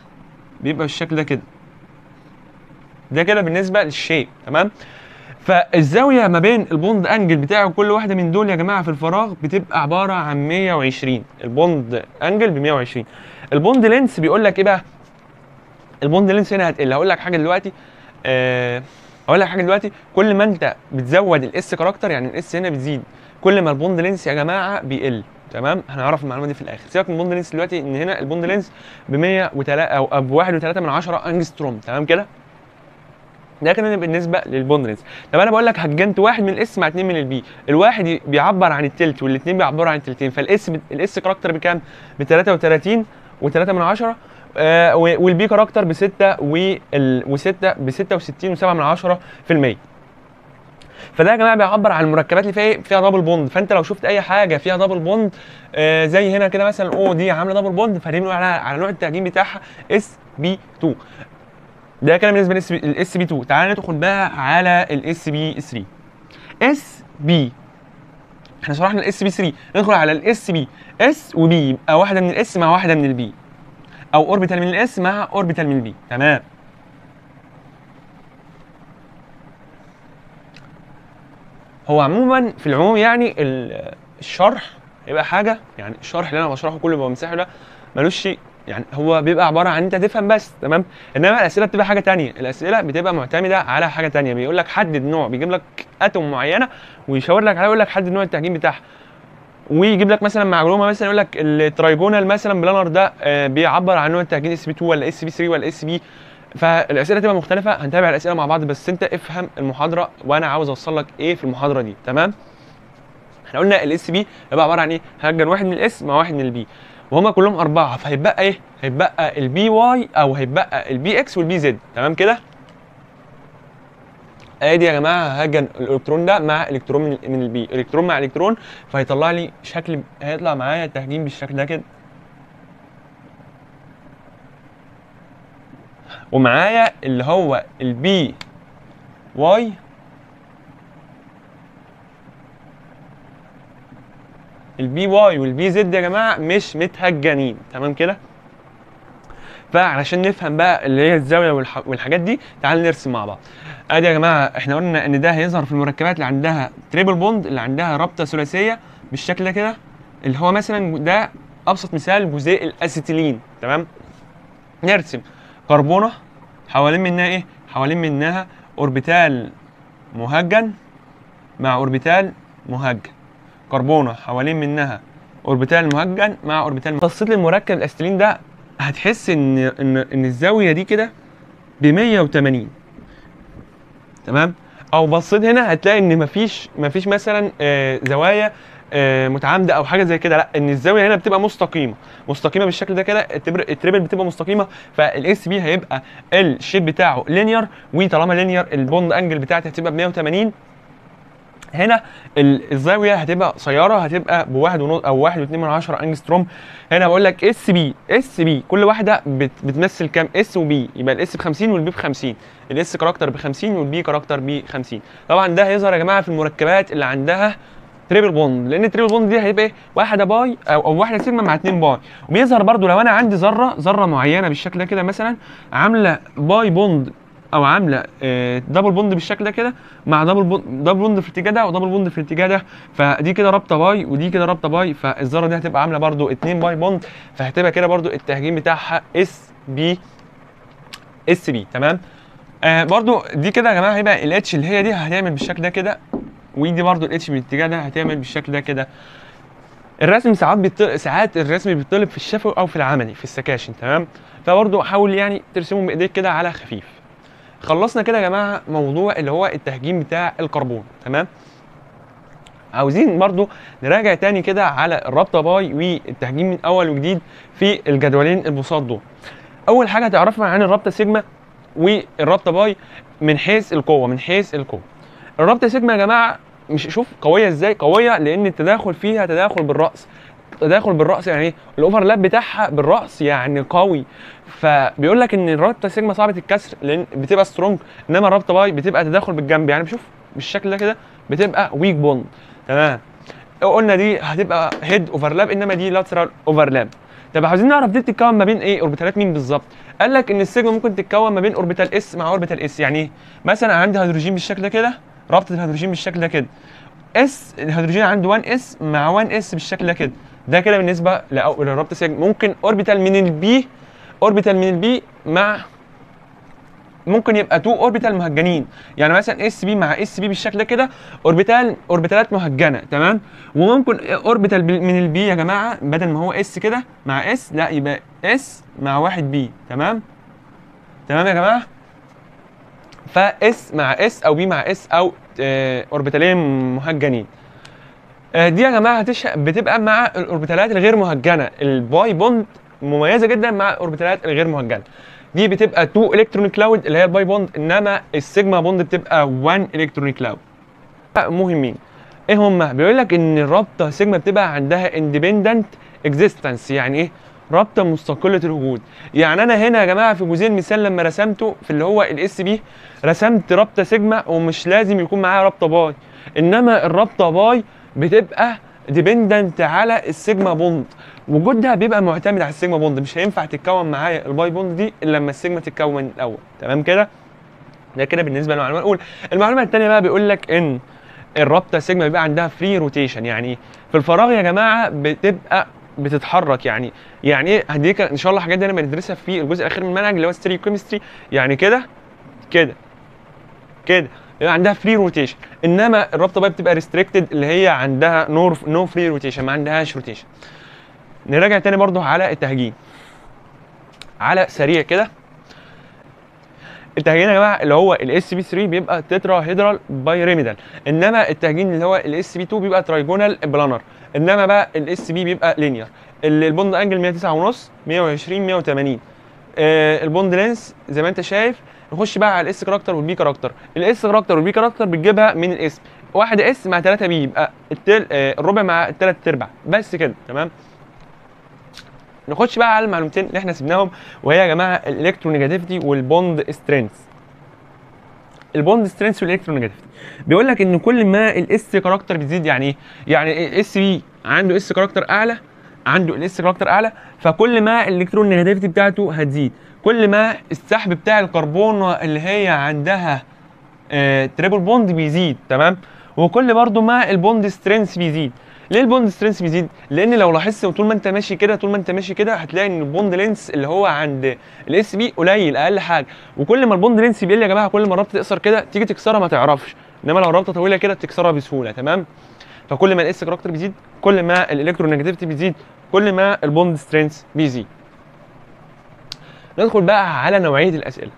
بيبقى بالشكل ده كده. ده كده بالنسبة لل shape تمام؟ فالزاوية ما بين ال bond angle بتاعه كل واحدة من دول يا جماعة في الفراغ بتبقى عبارة عن 120 ال bond angle ب 120 ال bond length بيقول لك إيه بقى؟ ال bond length هنا هتقل. هقول لك حاجة دلوقتي. آه، هقول لك حاجة دلوقتي كل ما أنت بتزود ال S character يعني ال S هنا بتزيد. كل ما ال bond length يا جماعة بيقل. تمام؟ هنعرف المعلومة دي في الآخر. سيبك من ال bond length دلوقتي إن هنا ال bond length ب 103 أو ب 1.3 من 10 انجستروم تمام كده؟ ده كده بالنسبة لل bond length طب أنا بقول لك هجنت واحد من ال S مع اثنين من ال P الواحد بيعبر عن التلت والاثنين بيعبروا عن التلتين. فال S ال S character بكام؟ ب 33 و3 من 10 وال P character ب 6 و6 ب 66 و7 من 10 في المية. فده يا جماعة بيعبر عن المركبات اللي فيها إيه؟ فيها double bond فأنت لو شفت أي حاجة فيها double bond آه زي هنا كده مثلا أو دي عاملة double bond فدي بنقول على على نوع التهجين بتاعها SP2 ده كلام بالنسبة لل SP2 تعالى ندخل بقى على ال SP3 SP إحنا شرحنا ال SP3 ندخل على ال SP S و P يبقى واحدة من ال S مع واحدة من ال P أو orbital من ال S مع orbital من ال P تمام. هو عموما في العموم يعني ال- الشرح يبقى حاجة يعني الشرح اللي أنا بشرحه كله بمسحه ده ملوش يعني هو بيبقى عبارة عن أنت تفهم بس تمام؟ إنما الأسئلة بتبقى حاجة تانية. الأسئلة بتبقى معتمدة على حاجة تانية. بيقول لك حدد نوع بيجيب لك atom معينة ويشاور لك عليها يقول لك حدد نوع التهجين بتاعها. ويجيب لك مثلا معلومة مثلا يقول لك ال trigonal مثلا planar ده آه، بيعبر عن نوع التهجين sp2 ولا sp3 ولا sp فالأسئلة تبقى مختلفة. هنتابع الأسئلة مع بعض بس أنت افهم المحاضرة وأنا عاوز أوصل لك إيه في المحاضرة دي. تمام؟ إحنا قلنا ال sp هيبقى عبارة عن إيه؟ هجن واحد من ال s مع واحد من ال p وهما كلهم أربعة فهيبقى إيه؟ هيبقى ال py أو هيبقى ال px وال pz. تمام كده؟ ادي يا جماعة هاجن الالكترون ده مع الكترون من, من ال p الكترون مع الكترون فهيطلع لي شكل هيطلع معايا تهجين بالشكل ده كده. ومعايا اللي هو ال py ال py وال pz يا جماعة مش متهجنين تمام كده؟ فعلشان نفهم بقى اللي هي الزاوية والح... والحاجات دي تعال نرسم مع بعض. ادي يا جماعة إحنا قلنا إن ده هيظهر في المركبات اللي عندها triple bond اللي عندها رابطة ثلاثية بالشكل ده كده اللي هو مثلا ده أبسط مثال جزيء الأسيتيلين تمام؟ نرسم كربونة حوالين منها إيه؟ حوالين منها orbital مهجن مع orbital مهجن. كربونة حوالين منها orbital مهجن مع orbital بصيت للمركب الاستيلين ده هتحس ان ان إن الزاوية دي كده ب 180 تمام؟ أو بصيت هنا هتلاقي إن مفيش مفيش مثلا آه زوايا آه متعامده أو حاجة زي كده. لأ إن الزاوية هنا بتبقى مستقيمة. مستقيمة بالشكل ده كده ال triple بتبقى مستقيمة فال sp هيبقى ال shape بتاعه linear وطالما linear ال bond angle بتاعتي هتبقى ب 180 هنا ال- الزاوية هتبقى قصيرة هتبقى بواحد ونص أو واحد واتنين من عشرة أنجستروم. هنا بقول لك sp sp كل واحدة بت بتمثل كام؟ s و p يبقى ال s ب 50 وال p ب 50 ال s character ب 50 وال p character ب 50 طبعا ده هيظهر يا جماعة في المركبات اللي عندها triple bond لأن ال triple bond دي هيبقى إيه؟ واحدة pi أو, أو واحدة سيجما مع اتنين pi. وبيظهر برضو لو أنا عندي ذرة ذرة معينة بالشكل ده كده مثلا عاملة pi bond أو عاملة آه، double bond بالشكل ده كده مع double bond double bond في الاتجاه ده و double bond في الاتجاه ده فدي كده رابطة pi ودي كده رابطة pi فالذرة دي هتبقى عاملة برضو اتنين pi bond فهتبقى كده برضو التهجين بتاعها sp sp تمام؟ آه برضو دي كده يا جماعة هيبقى ال H اللي هي دي هتعمل بالشكل ده كده ودي برضو ال H من الاتجاه ده هتعمل بالشكل ده كده. الرسم ساعات بيط... ساعات الرسم بيطلب في الشفوي أو في العملي في ال sections تمام؟ فبرضو حاول يعني ترسمهم بإيديك كده على خفيف. خلصنا كده يا جماعة موضوع اللي هو التهجين بتاع الكربون تمام؟ عاوزين برضو نراجع تاني كده على الرابطة pi والتهجين من أول وجديد في الجدولين البساط دول. أول حاجة تعرفها عن الرابطة سيجما والرابطة pi من حيث القوة من حيث القوة. الرابطة سيجما يا جماعة مش شوف قوية إزاي؟ قوية لأن التداخل فيها تداخل بالرأس. تداخل بالرأس يعني إيه؟ ال overlap بتاعها بالرأس يعني قوي. فبيقول لك إن الرابطه سيجما صعبة الكسر لأن بتبقى strong إنما الرابطه pi بتبقى تداخل بالجنب. يعني بشوف بالشكل ده كده بتبقى weak bond تمام. قلنا دي هتبقى head overlap إنما دي lateral overlap طب عاوزين نعرف دي بتتكون ما بين إيه؟ orbital ات مين بالظبط؟ قال لك إن السيجما ممكن تتكون ما بين orbital s مع orbital s يعني إيه؟ مثلا عندي هيدروجين بالشكل ده كده رابطة الهيدروجين بالشكل ده كده. s الهيدروجين عنده 1s مع 1s بالشكل ده كده. ده كده بالنسبة للرابطه سيجما ممكن orbital من ال p orbital من ال p مع ممكن يبقى 2 orbital مهجنين. يعني مثلا sp مع sp بالشكل ده كده orbital orbital ات مهجنة تمام؟ وممكن orbital من ال p يا جماعة بدل ما هو s كده مع s لا يبقى s مع واحد p تمام؟ تمام يا جماعة؟ ف s مع s أو p مع s أو orbital ين مهجنين. آه، دي يا جماعة. بتبقى مع ال orbital ات الغير مهجنة. ال pi bond مميزة جدا مع ال orbital ات الغير مهجنة. دي بتبقى 2 electron cloud اللي هي ال pi bond إنما ال sigma bond بتبقى 1 electron cloud. مهمين. إيه هما؟ بيقول لك إن الرابطه سيجما بتبقى عندها independent existence يعني إيه؟ رابطة مستقلة الوجود. يعني أنا هنا يا جماعة في جزئين مثال لما رسمته في اللي هو ال sp رسمت رابطة سيجما ومش لازم يكون معاها رابطة pi. إنما الرابطة pi بتبقى dependent على ال sigma bond. وجودها بيبقى معتمد على ال sigma bond. مش هينفع تتكون معايا ال pi bond دي إلا لما السيجما تتكون الأول. تمام كده؟ ده كده بالنسبة للمعلومة الأولى. المعلومة الثانية بقى بيقول لك إن الرابطة سيجما بيبقى عندها free rotation يعني؟ في الفراغ يا جماعة بتبقى بتتحرك يعني. يعني إيه؟ هديك إن شاء الله الحاجات دي أنا بندرسها في الجزء الأخير من المنهج اللي هو stereochemistry. يعني كده كده؟ كده. يبقى عندها free rotation إنما الرابطة بقى بتبقى restricted اللي هي عندها no no free rotation ما عندهاش rotation نراجع تاني برضو على التهجين. على سريع كده. التهجين يا جماعة اللي هو ال sp3 بيبقى tetrahedral pyramidal إنما التهجين اللي هو ال sp2 بيبقى trigonal planar إنما بقى ال SP بيبقى linear ال bond angle 109 ونص 120 180 آه ال bond length زي ما أنت شايف نخش بقى على الاس كاركتر والبي كاركتر. الاس كاركتر والبي كاركتر بتجيبها من الاسم. واحد S مع 3 P يبقى التل... آه، الربع مع الثلاث ارباع. بس كده تمام؟ نخش بقى على المعلومتين اللي إحنا سيبناهم وهي يا جماعة الإلكترونيجاتيفيتي والبوند سترينث. البوند سترينث والإلكترونيجاتيفيتي. بيقول لك إن كل ما ال S character بيزيد يعني إيه؟ يعني SP عنده S character أعلى عنده ال S character أعلى فكل ما ال electronegativity بتاعته هتزيد. كل ما السحب بتاع الكربون اللي هي عندها آه triple bond بيزيد تمام؟ وكل برضو ما ال bond strength بيزيد. ليه ال bond strength بيزيد؟ لأن لو لاحظت طول ما أنت ماشي كده طول ما أنت ماشي كده هتلاقي إن ال bond length اللي هو عند ال SP قليل أقل حاجة. وكل ما ال bond length بيقل يا جماعة كل ما الرابطه تقصر كده تيجي تكسرها ما تعرفش. إنما لو الرابطه طويلة كده تكسرها بسهولة تمام؟ فكل ما ال S character بيزيد كل ما ال electronegativity بيزيد كل ما ال bond strength بيزيد. ندخل بقى على نوعية الأسئلة.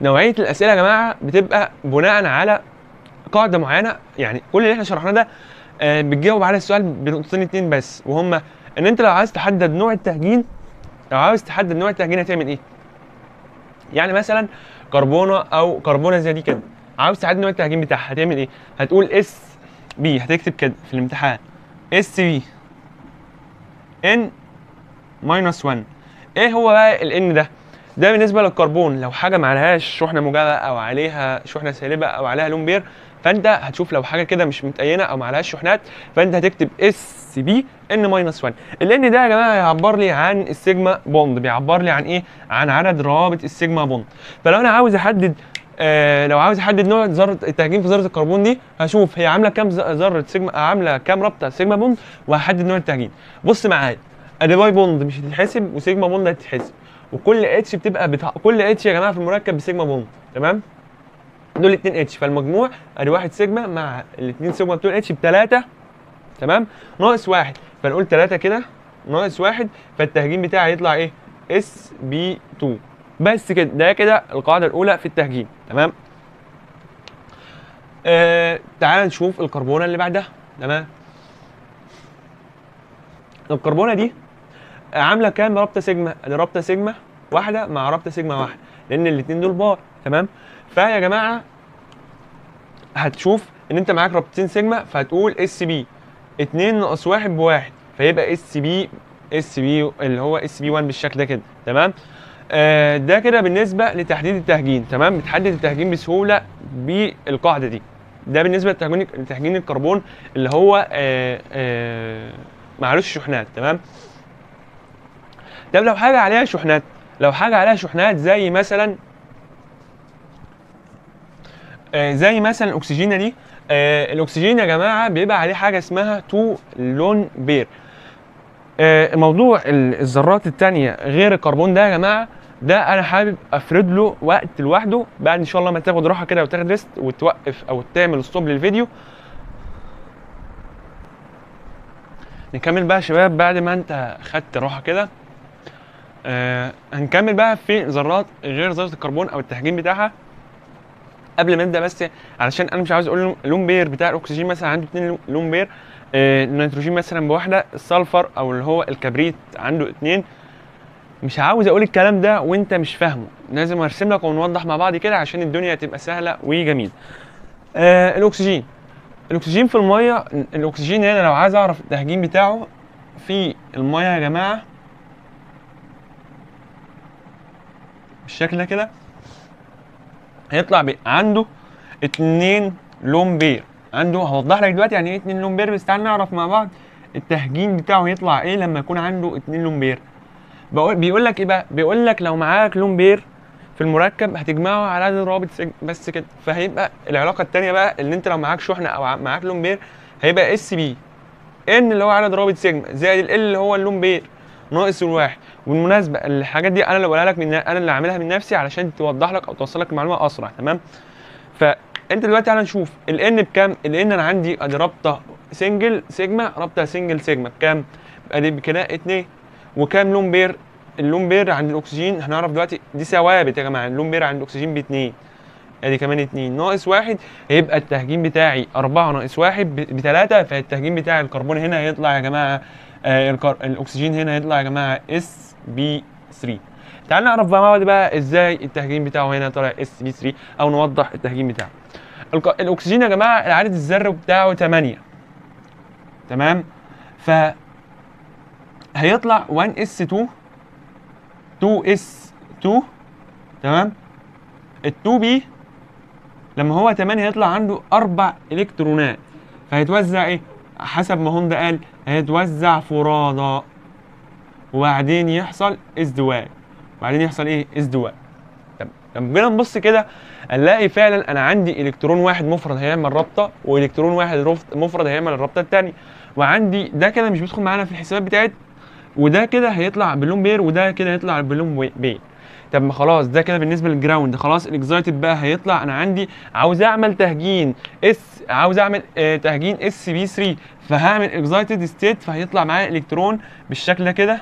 نوعية الأسئلة يا جماعة بتبقى بناء على قاعدة معينة. يعني كل اللي إحنا شرحناه ده آه، بتجاوب على السؤال بنقطتين اتنين بس وهما إن أنت لو عايز تحدد نوع التهجين لو عاوز تحدد نوع التهجين هتعمل إيه؟ يعني مثلا كربونة أو كربونة زي دي كده. عاوز تحدد نوع التهجين بتاعها هتعمل إيه؟ هتقول SP هتكتب كده في الامتحان. SP. N minus 1 إيه هو بقى ال N ده؟ ده بالنسبة للكربون. لو حاجة ما عليهاش شحنه موجبه أو عليها شحنه سالبة أو عليها lone pair فأنت هتشوف لو حاجة كده مش متأينه أو ما عليهاش شحنات فأنت هتكتب SP N minus 1 ال N ده يا جماعة هيعبر لي عن ال sigma bond. بيعبر لي عن إيه؟ عن عدد روابط ال sigma bond. فلو أنا عاوز أحدد آه لو عاوز أحدد نوع ذرة التهجين في ذرة الكربون دي هشوف هي عاملة كام ذرة سيجما عاملة كام رابطة sigma bond وهحدد نوع التهجين. بص معايا. أدي pi bond مش هتتحسب و sigma bond هتتحسب. وكل H بتبقى بتاع كل H يا جماعة في المركب ب sigma bond تمام؟ دول 2 H فالمجموع أدي 1 سيجما مع الاثنين سيجما بتوع اتش بثلاثه تمام؟ ناقص واحد فنقول 3 كده ناقص واحد فالتهجين بتاعي هيطلع إيه؟ SP 2 بس كده ده كده القاعدة الأولى في التهجين تمام؟ آه تعال نشوف الكربونة اللي بعدها تمام؟ الكربونة دي عاملة كام رابطة سيجما؟ ادي رابطة سيجما واحدة مع رابطة سيجما واحدة لأن الاثنين دول pi تمام؟ فيا جماعة هتشوف إن أنت معاك رابطتين سيجما فهتقول SP 2 ناقص 1 بواحد فيبقى SP SP اللي هو SP 1 بالشكل ده كده تمام؟ آه ده كده بالنسبة لتحديد التهجين تمام؟ بتحدد التهجين بسهولة بالقاعدة دي. ده بالنسبة لتهجين لتهجين الكربون اللي هو آه آه معلوش شحنات تمام؟ طب لو حاجة عليها شحنات لو حاجة عليها شحنات زي مثلا آه، زي مثلا الاكسجينه دي آه، الأكسجين يا جماعة بيبقى عليه حاجة اسمها two lone pair. آه، موضوع ال- الذرات التانية غير الكربون ده يا جماعة ده أنا حابب أفرد له وقت لوحده. بعد إن شاء الله ما تاخد راحة كده وتاخد rest وتوقف أو تعمل stop للفيديو. نكمل بقى يا شباب بعد ما أنت خدت راحة كده. آه هنكمل بقى في ذرات غير ذرة الكربون أو التهجين بتاعها قبل ما نبدأ بس علشان أنا مش عاوز أقول lone pair بتاع الأكسجين مثلا عنده اتنين lone pair آه، النيتروجين مثلا بواحدة ال sulfur أو اللي هو الكبريت عنده اتنين. مش عاوز أقول الكلام ده وأنت مش فاهمه. لازم أرسم لك ونوضح مع بعض كده عشان الدنيا تبقى سهلة وجميلة. آه الأكسجين. الأكسجين في المية الأكسجين هنا لو عايز أعرف التهجين بتاعه في المية يا جماعة بالشكل ده كده هيطلع عنده اتنين lone pair عنده هوضح لك دلوقتي يعني إيه اتنين lone pair بس تعال نعرف مع بعض التهجين بتاعه يطلع إيه لما يكون عنده اتنين lone pair بيقول لك إيه بقى؟ بيقول لك لو معاك lone pair في المركب هتجمعه على عدد روابط بس كده. فهيبقى العلاقة الثانية بقى ان أنت لو معاك شحنة أو معاك lone pair هيبقى SP N اللي هو عدد روابط سيجما زائد ال اللي هو ال lone pair ناقص الواحد. بالمناسبه الحاجات دي أنا اللي بقولها لك من أنا اللي عاملها من نفسي علشان توضح لك أو توصل لك المعلومة أسرع تمام؟ فأنت دلوقتي تعالى نشوف ال N بكام؟ ال N أنا عندي أدي رابطة single sigma رابطة single sigma بكام؟ أدي بكده اتنين. وكام lone pair؟ ال lone pair عند الأكسجين هنعرف دلوقتي دي ثوابت يا جماعة ال lone pair عند الأكسجين باتنين. أدي كمان اتنين. ناقص واحد هيبقى التهجين بتاعي أربعة ناقص واحد ب- بتلاتة فالتهجين بتاع الكربون هنا هيطلع يا جماعة آه الكر... الأكسجين هنا هيطلع يا جماعة SP 3 تعال نعرف بقى بقى إزاي التهجين بتاعه هنا طالع SP 3 أو نوضح التهجين بتاعه. الأكسجين يا جماعة العدد الذري بتاعه 8 تمام؟ ف هيطلع 1 s 2 2 s 2 تمام؟ ال 2 p لما هو 8 هيطلع عنده أربع إلكترونات. فهيتوزع إيه؟ حسب ما هوند قال هيتوزع فرادى. وبعدين يحصل ازدواج. وبعدين يحصل إيه؟ ازدواج. طب لما جينا نبص كده هنلاقي فعلا أنا عندي إلكترون واحد مفرد هيعمل رابطة وإلكترون واحد مفرد هيعمل الرابطة الثانية وعندي ده كده مش بيدخل معانا في الحسابات بتاعت وده كده هيطلع بال lone pair وده كده هيطلع بال lone وي- pair. طب ما خلاص ده كده بالنسبة لل ground خلاص ال excited بقى هيطلع. أنا عندي عاوز أعمل تهجين s عاوز أعمل آه تهجين sp 3 فهعمل excited state فهيطلع معايا إلكترون بالشكل ده كده.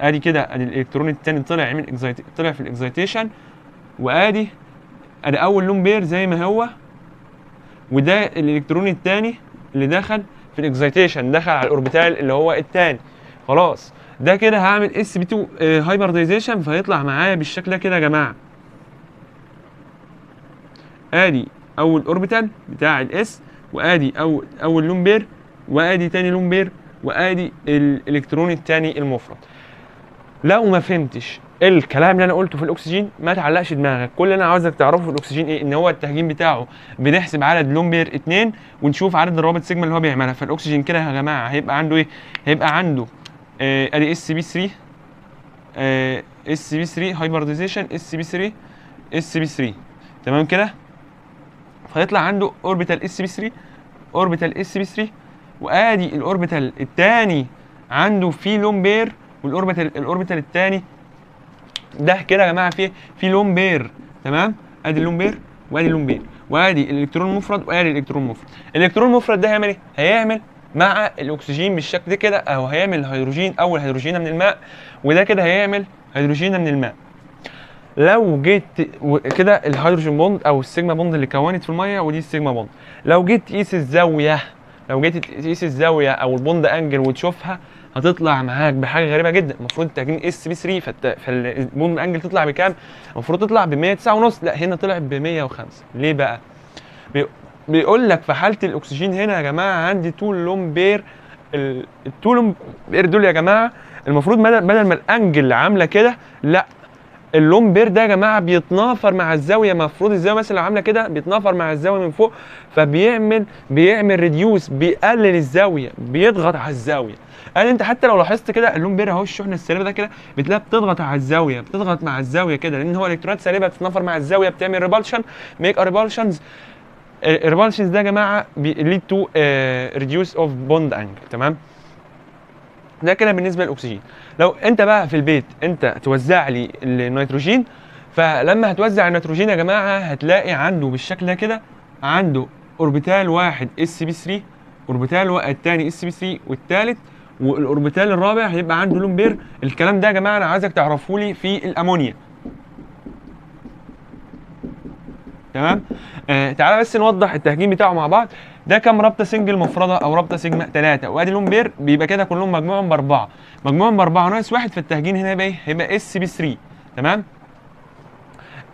أدي كده أدي الإلكترون الثاني طلع عمل excite طلع في ال excitation وأدي أدي أول lone pair زي ما هو. وده الإلكترون الثاني اللي دخل في ال excitation دخل على ال orbital اللي هو الثاني خلاص. ده كده هعمل sp 2 hybridization فهيطلع معايا بالشكل ده كده يا جماعة. آدي أول orbital بتاع ال s وآدي اول أول lone pair وآدي تاني lone pair وآدي الإلكترون الثاني المفرد. لو ما فهمتش الكلام اللي أنا قلته في الأكسجين ما تعلقش دماغك. كل اللي أنا عاوزك تعرفه في الأكسجين إيه؟ إن هو التهجين بتاعه. بنحسب عدد lone pair 2 ونشوف عدد الروابط سيجما اللي هو بيعملها. فالأكسجين كده يا جماعة هيبقى عنده إيه؟ هيبقى عنده أدي sp 3 sp 3 hybridization sp 3 sp 3 تمام كده؟ فيطلع عنده orbital sp 3 orbital sp 3 وآدي ال orbital الثاني عنده فيه lone pair وال orbital ال orbital الثاني ده كده يا جماعة فيه في lone pair تمام؟ آدي ال lone pair وآدي ال lone pair وآدي الإلكترون المفرد وآدي الإلكترون المفرد. الإلكترون المفرد ده هيعمل إيه؟ هيعمل مع الأكسجين بالشكل ده كده أو هيعمل هيدروجين أول هيدروجين من الماء وده كده هيعمل هيدروجين من الماء. لو جيت كده ال hydrogen bond أو ال sigma bond اللي كونت في المية ودي ال sigma bond. لو جيت تقيس الزاوية لو جيت تقيس الزاوية أو ال bond angle وتشوفها هتطلع معاك بحاجة غريبة جدا. المفروض التهجين sp 3 فالت- فال bond angle تطلع بكام؟ المفروض تطلع ب 109 ونص لا هنا طلعت ب 105 ليه بقى؟ بيقول لك في حالة الأكسجين هنا يا جماعة عندي طول lone pair ال- الطول lone pair دول يا جماعة المفروض بدل ما ال angle عاملة كده لأ ال lone pair ده يا جماعة بيتنافر مع الزاوية المفروض الزاوية مثلا لو عاملة كده بيتنافر مع الزاوية من فوق فبيعمل بيعمل reduce بيقلل الزاوية بيضغط على الزاوية. قال أنت حتى لو لاحظت كده ال lone pair أهو الشحنة السالبة ده كده بتلاقيها بتضغط على الزاوية بتضغط مع الزاوية كده لأن هو الكترونات سالبة بتتنافر مع الزاوية بتعمل repulsion make repulsions ال repulsions ده يا جماعة lead to reduce of bond angle تمام؟ ده كده بالنسبة للأكسجين. لو أنت بقى في البيت أنت توزع لي النيتروجين فلما هتوزع النيتروجين يا جماعة هتلاقي عنده بالشكل ده كده عنده orbital واحد sp 3 orbital التاني sp 3 والتالت وال orbital الرابع هيبقى عنده lone pair الكلام ده يا جماعة أنا عايزك تعرفوا لي في الأمونيا. تمام؟ آه تعالى بس نوضح التهجين بتاعه مع بعض. ده كام رابطة single مفرده أو رابطة سيجما ثلاثة وأدي lone pair بيبقى كده كلهم مجموعهم بأربعة. مجموعهم بأربعة ناقص واحد في التهجين هنا يبقى إيه؟ هيبقى sp 3 تمام؟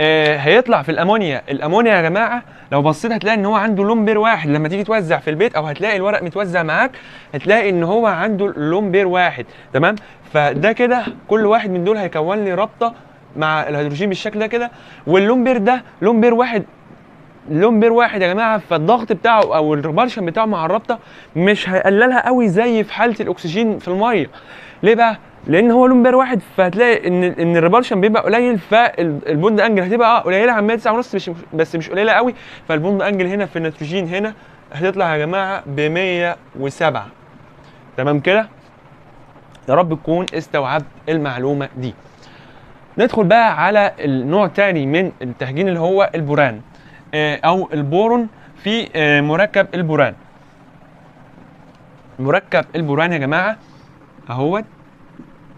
آه هيطلع في الأمونيا. الأمونيا يا جماعة لو بصيت هتلاقي إن هو عنده lone pair واحد. لما تيجي توزع في البيت أو هتلاقي الورق متوزع معاك هتلاقي إن هو عنده lone pair واحد. تمام؟ فده كده كل واحد من دول هيكون لي رابطة مع الهيدروجين بالشكل ده كده وال lone pair ده lone pair واحد lone pair واحد يا جماعة فالضغط بتاعه أو ال repulsion بتاعه مع الرابطة مش هيقللها قوي زي في حالة الأكسجين في المية. ليه بقى؟ لأن هو lone pair واحد فهتلاقي إن إن ال repulsion بيبقى قليل فال bond angle هتبقى آه قليلة عن 109 ونص مش بس مش قليلة قوي. فال bond angle هنا في النيتروجين هنا هتطلع يا جماعة ب 107 تمام كده؟ يا رب تكون استوعبت المعلومة دي. ندخل بقى على النوع تاني من التهجين اللي هو البوران آه، أو البورون في آه، مركب البوران. مركب البوران يا جماعة أهوت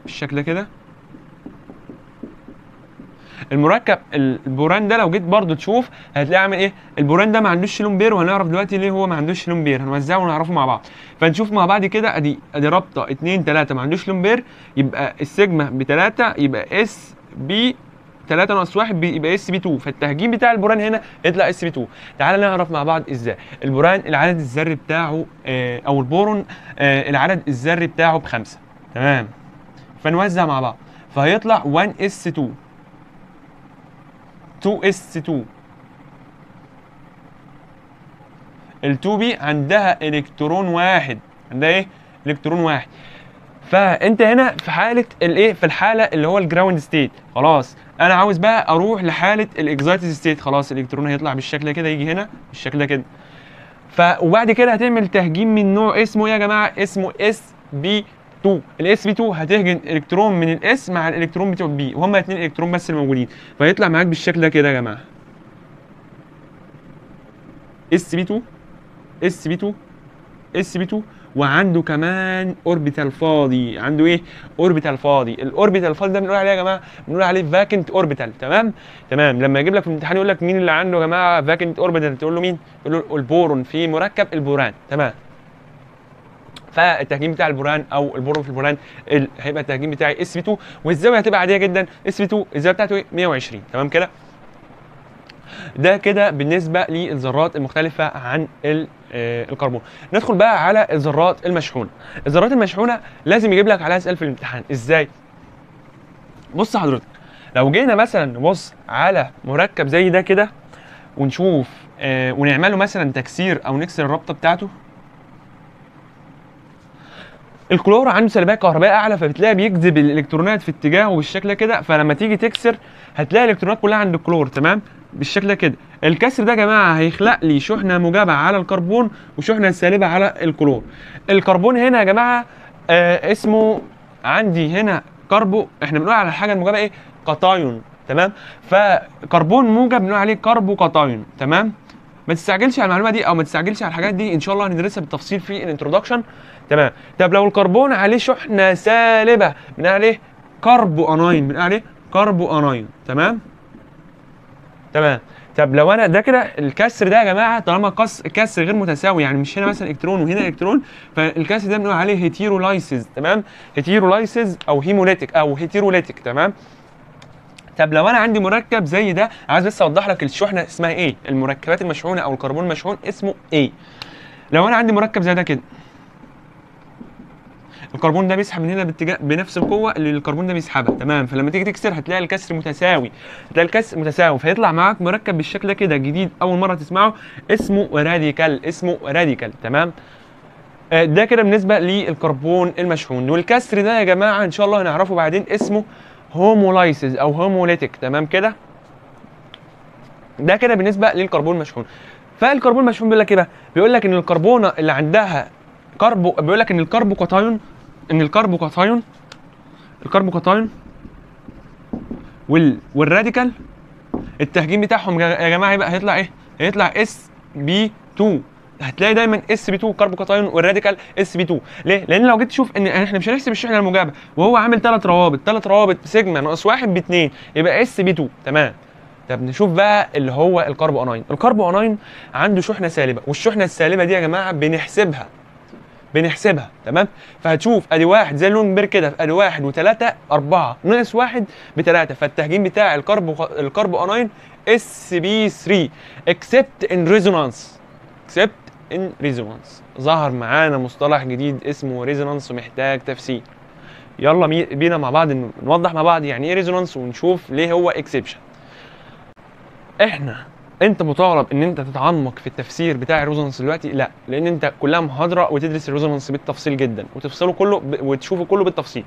بالشكل ده كده. المركب البوران ده لو جيت برضو تشوف هتلاقي عامل إيه؟ البوران ده ما عندوش lone pair وهنعرف دلوقتي ليه هو ما عندوش lone pair. هنوزعه ونعرفه مع بعض. فنشوف مع بعض كده أدي أدي رابطة 2 3 ما عندوش lone pair يبقى السيجما بتلاتة يبقى sp 3 ناقص 1 بي- يبقى sp 2 فالتهجين بتاع البوران هنا يطلع sp 2 تعال نعرف مع بعض إزاي. البوران العدد الذري بتاعه آه أو البورون آه العدد الذري بتاعه بخمسة. تمام؟ فنوزع مع بعض. فهيطلع 1 s 2 2 s 2 ال 2 p عندها إلكترون واحد. عندها إيه؟ إلكترون واحد. فانت هنا في حالة الايه؟ في الحالة اللي هو ال ground state خلاص. أنا عاوز بقى أروح لحالة ال excited state خلاص الإلكترون هيطلع بالشكل ده كده يجي هنا بالشكل ده كده. ف وبعد كده هتعمل تهجين من نوع اسمه إيه يا جماعة اسمه SP 2 ال SP 2 هتهجن إلكترون من ال S مع الالكترون بتوع ال P وهما اتنين إلكترون بس الموجودين فيطلع معاك بالشكل ده كده يا جماعة. SP 2 SP 2 SP 2 وعنده كمان orbital فاضي. عنده إيه؟ orbital فاضي. ال orbital الفاضي ده بنقول عليه يا جماعة بنقول عليه vacant orbital تمام؟ تمام. لما يجيب لك في الامتحان يقول لك مين اللي عنده يا جماعة vacant orbital تقول له مين؟ تقول له البورون في مركب البوران. تمام؟ فالتهجين بتاع البوران أو البورون في البوران ال... هيبقى التهجين بتاعي SP 2 والزاوية هتبقى عادية جدا. SP 2 الزاوية بتاعته إيه؟ 120 تمام كده؟ ده كده بالنسبة للذرات المختلفة عن ال- الكربون. ندخل بقى على الذرات المشحونة. الذرات المشحونة لازم يجيب لك عليها سؤال في الامتحان. إزاي؟ بص حضرتك. لو جينا مثلا نبص على مركب زي ده كده ونشوف آه ونعمل له مثلا تكسير أو نكسر الرابطة بتاعته. الكلور عنده سلبية كهربائية أعلى فبتلاقي بيجذب الإلكترونات في اتجاهه بالشكل ده. كده فلما تيجي تكسر هتلاقي الإلكترونات كلها عند الكلور تمام؟ بالشكل ده كده. الكسر ده يا جماعة هيخلق لي شحنة موجبه على الكربون وشحنة سالبة على الكلور. الكربون هنا يا جماعة آه اسمه عندي هنا carbo. إحنا بنقول على الحاجة الموجبه إيه؟ كاتايون. تمام؟ فكربون موجب بنقول عليه carbocation. تمام؟ ما تستعجلش على المعلومة دي أو ما تستعجلش على الحاجات دي. إن شاء الله هندرسها بالتفصيل في ال introduction تمام؟ طب لو الكربون عليه شحنة سالبة بنقول عليه carbo anion بنقول عليه carbo anion تمام؟ تمام. طب لو أنا ده كده الكسر ده يا جماعة طالما كسر غير متساوي يعني مش هنا مثلا إلكترون وهنا إلكترون فالكسر ده بنقول عليه heterolysis تمام؟ heterolysis أو homolytic أو heterolytic تمام؟ طب لو أنا عندي مركب زي ده عايز بس أوضح لك الشحنة اسمها إيه؟ المركبات المشحونة أو الكربون المشحون اسمه إيه؟ لو أنا عندي مركب زي ده كده الكربون ده بيسحب من هنا باتجاه بنفس القوة اللي الكربون ده بيسحبها. تمام؟ فلما تيجي تكسر هتلاقي الكسر متساوي. هتلاقي الكسر متساوي. فيطلع معاك مركب بالشكل ده كده جديد أول مرة تسمعه اسمه radical. اسمه radical. تمام؟ آه، ده كده بالنسبة للكربون المشحون. والكسر ده يا جماعة إن شاء الله هنعرفه بعدين اسمه homolysis أو homolytic تمام كده؟ ده كده بالنسبة للكربون المشحون. فالكربون المشحون بيقول لك إيه بقى؟ بيقول لك إن الكربونة اللي عندها carbo بيقول لك إن ال carbocation إن ال carbocation ال carbocation وال وال radical التهجين بتاعهم يا جماعة يبقى هيطلع إيه؟ هيطلع SP 2 هتلاقي دايما SP 2 carbocation وال radical SP 2 ليه؟ لأن لو جيت تشوف إن إحنا مش هنحسب الشحنة الموجبه وهو عامل ثلاث روابط. ثلاث روابط سيجما ناقص واحد باثنين يبقى SP 2 تمام. طب نشوف بقى اللي هو ال carbo anion ال carbo anion عنده شحنة سالبة. والشحنة السالبة دي يا جماعة بنحسبها. بنحسبها تمام؟ فهتشوف أدي واحد زي ال lone pair كده أدي واحد وثلاثه أربعة ناقص واحد بثلاثه فالتهجين بتاع ال carbo ال carbo anion SP 3 except in resonance except in resonance ظهر معانا مصطلح جديد اسمه resonance ومحتاج تفسير. يلا بينا مع بعض نوضح مع بعض يعني إيه resonance ونشوف ليه هو exception إحنا انت مطالب ان انت تتعمق في التفسير بتاع ال resonance دلوقتي؟ لا لأن انت كلها محاضره وتدرس ال resonance بالتفصيل جدا وتفصله كله ب... وتشوفه كله بالتفصيل.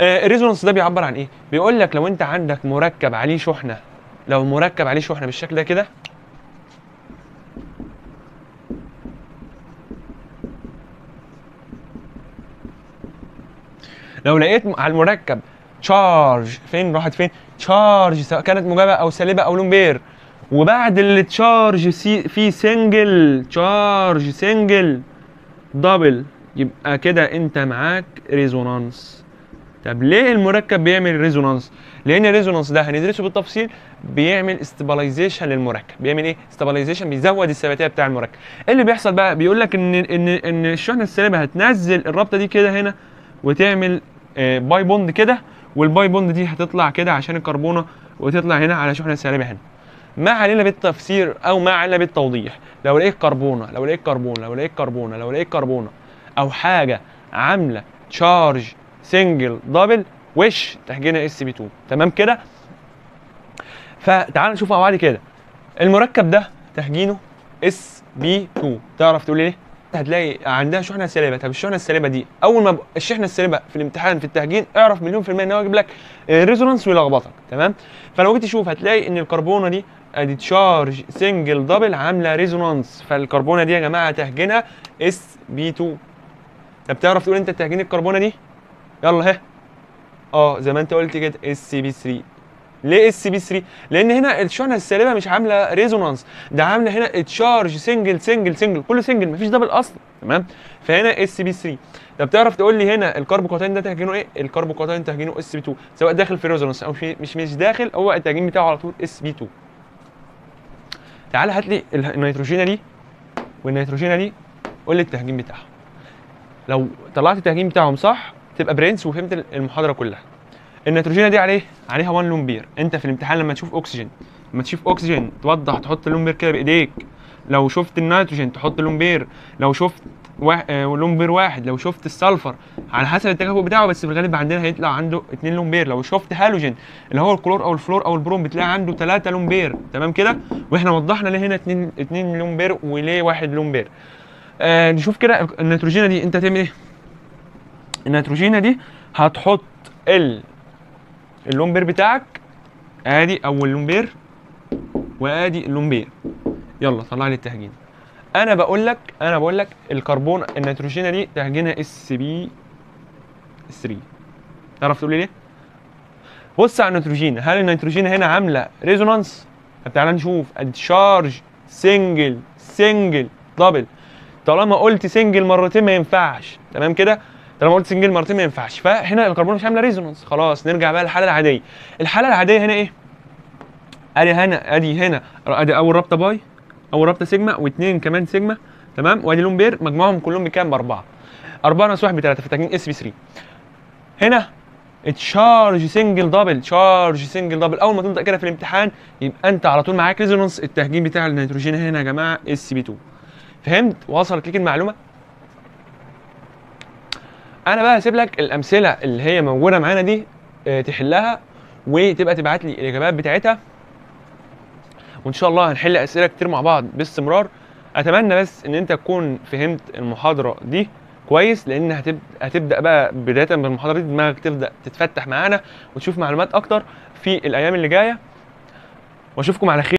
آه ال resonance ده بيعبر عن إيه؟ بيقول لك لو انت عندك مركب عليه شحنة لو مركب عليه شحنة بالشكل ده كده لو لقيت على المركب charge فين؟ راحت فين؟ charge سواء كانت موجبه أو سالبة أو lone pair. وبعد ال charge سي في single charge single double يبقى كده انت معاك resonance. طب ليه المركب بيعمل ريزونانس؟ لأن ال resonance ده هندرسه بالتفصيل بيعمل stabilization للمركب. بيعمل إيه؟ stabilization بيزود الثباتية بتاع المركب. إيه اللي بيحصل بقى؟ بيقول لك ان ان إن الشحنه السالبه هتنزل الرابطة دي كده هنا وتعمل آه، pi bond كده وال pi bond دي هتطلع كده عشان الكربونة وتطلع هنا على شحنه سالبه هنا. ما علينا بالتفسير أو ما علينا بالتوضيح. لو لقيت كربونة لو لقيت كربونة لو لقيت كربونة لو لقيت كربونة أو حاجة عاملة charge single double وش؟ تهجينها SP 2 تمام كده؟ فتعال نشوف بعض كده. المركب ده تهجينه SP 2 تعرف تقول لي ليه؟ هتلاقي عندها شحنه سالبه طب الشحنه السالبه دي؟ أول ما الشحنه السالبه في الامتحان في التهجين اعرف مليون في المية إن هو يجيب لك resonance ويلخبطك. تمام؟ فلو جيت تشوف هتلاقي إن الكربونة دي ادي charge single double عاملة resonance. فالكربونة دي يا جماعة تهجينها SP 2 طب تعرف تقول انت تهجين الكربونة دي؟ يلا ها آه زي ما انت قلت كده SP 3 ليه SP 3 لأن هنا الشحنة السالبة مش عاملة resonance. ده عاملة هنا charge single single single. كله single مفيش double أصلا تمام؟ فهنا SP 3 طب تعرف تقول لي هنا ال carbocation ده تهجينه إيه؟ ال carbocation تهجينه SP 2 سواء داخل في resonance أو مش مش داخل هو التهجين بتاعه على طول SP 2 تعال هات لي ال- النيتروجينه دي والنيتروجينه دي قول لي التهجين بتاعهم. لو طلعت التهجين بتاعهم صح تبقى برنس وفهمت المحاضرة كلها. النيتروجينه دي عليه عليها 1 lone pair انت في الامتحان لما تشوف اكسجين لما تشوف اكسجين توضح تحط ال lone pair كده بإيديك. لو شفت النيتروجين تحط lone pair لو شفت واحد آه واحد. لو شفت ال sulfur على حسب التكافؤ بتاعه بس في الغالب عندنا هيطلع عنده 2 lone pair لو شفت هالوجين اللي هو الكلور أو الفلور أو البروم بتلاقي عنده 3 lone pair تمام كده؟ وإحنا وضحنا ليه هنا 2 2 lone pair وليه 1 lone pair آه نشوف كده النيتروجينة دي. أنت هتعمل إيه؟ النيتروجينة دي هتحط ال ال lone pair بتاعك آدي أول lone pair وآدي ال lone pair يلا طلع لي التهجين. أنا بقول لك أنا بقول لك الكربون النيتروجينه دي تهجينها sp 3 تعرف تقول لي ليه؟ بص على النيتروجين هل النيتروجين هنا عاملة resonance؟ طب تعالى نشوف. ال charge single single double. طالما قلت single مرتين ما ينفعش. تمام كده؟ طالما قلت single مرتين ما ينفعش. فهنا الكربون مش عاملة resonance. خلاص نرجع بقى للحالة العادية. الحالة العادية هنا إيه؟ أدي هنا أدي هنا أدي أول رابطة pi. اول رابطه سيجما واثنين كمان سيجما تمام؟ وأدي lone pair مجموعهم كلهم بكام؟ بأربعة. أربعة ناقص واحد بثلاثه فتهجين sp 3 هنا charge single double charge single double أول ما تنطق كده في الامتحان يبقى أنت على طول معاك resonance التهجين بتاع النيتروجين هنا يا جماعة sp 2 فهمت؟ وصلت ليك المعلومة؟ أنا بقى هسيب لك الأمثلة اللي هي موجودة معانا دي آه، تحلها وتبقى تبعت لي الإجابات بتاعتها. وإن شاء الله هنحل أسئلة كتير مع بعض باستمرار. أتمنى بس إن أنت تكون فهمت المحاضرة دي كويس لأن هتبدا هتبدأ بقى بداية من المحاضره دي دماغك تبدأ تتفتح معانا وتشوف معلومات أكتر في الأيام اللي جاية. وأشوفكم على خير.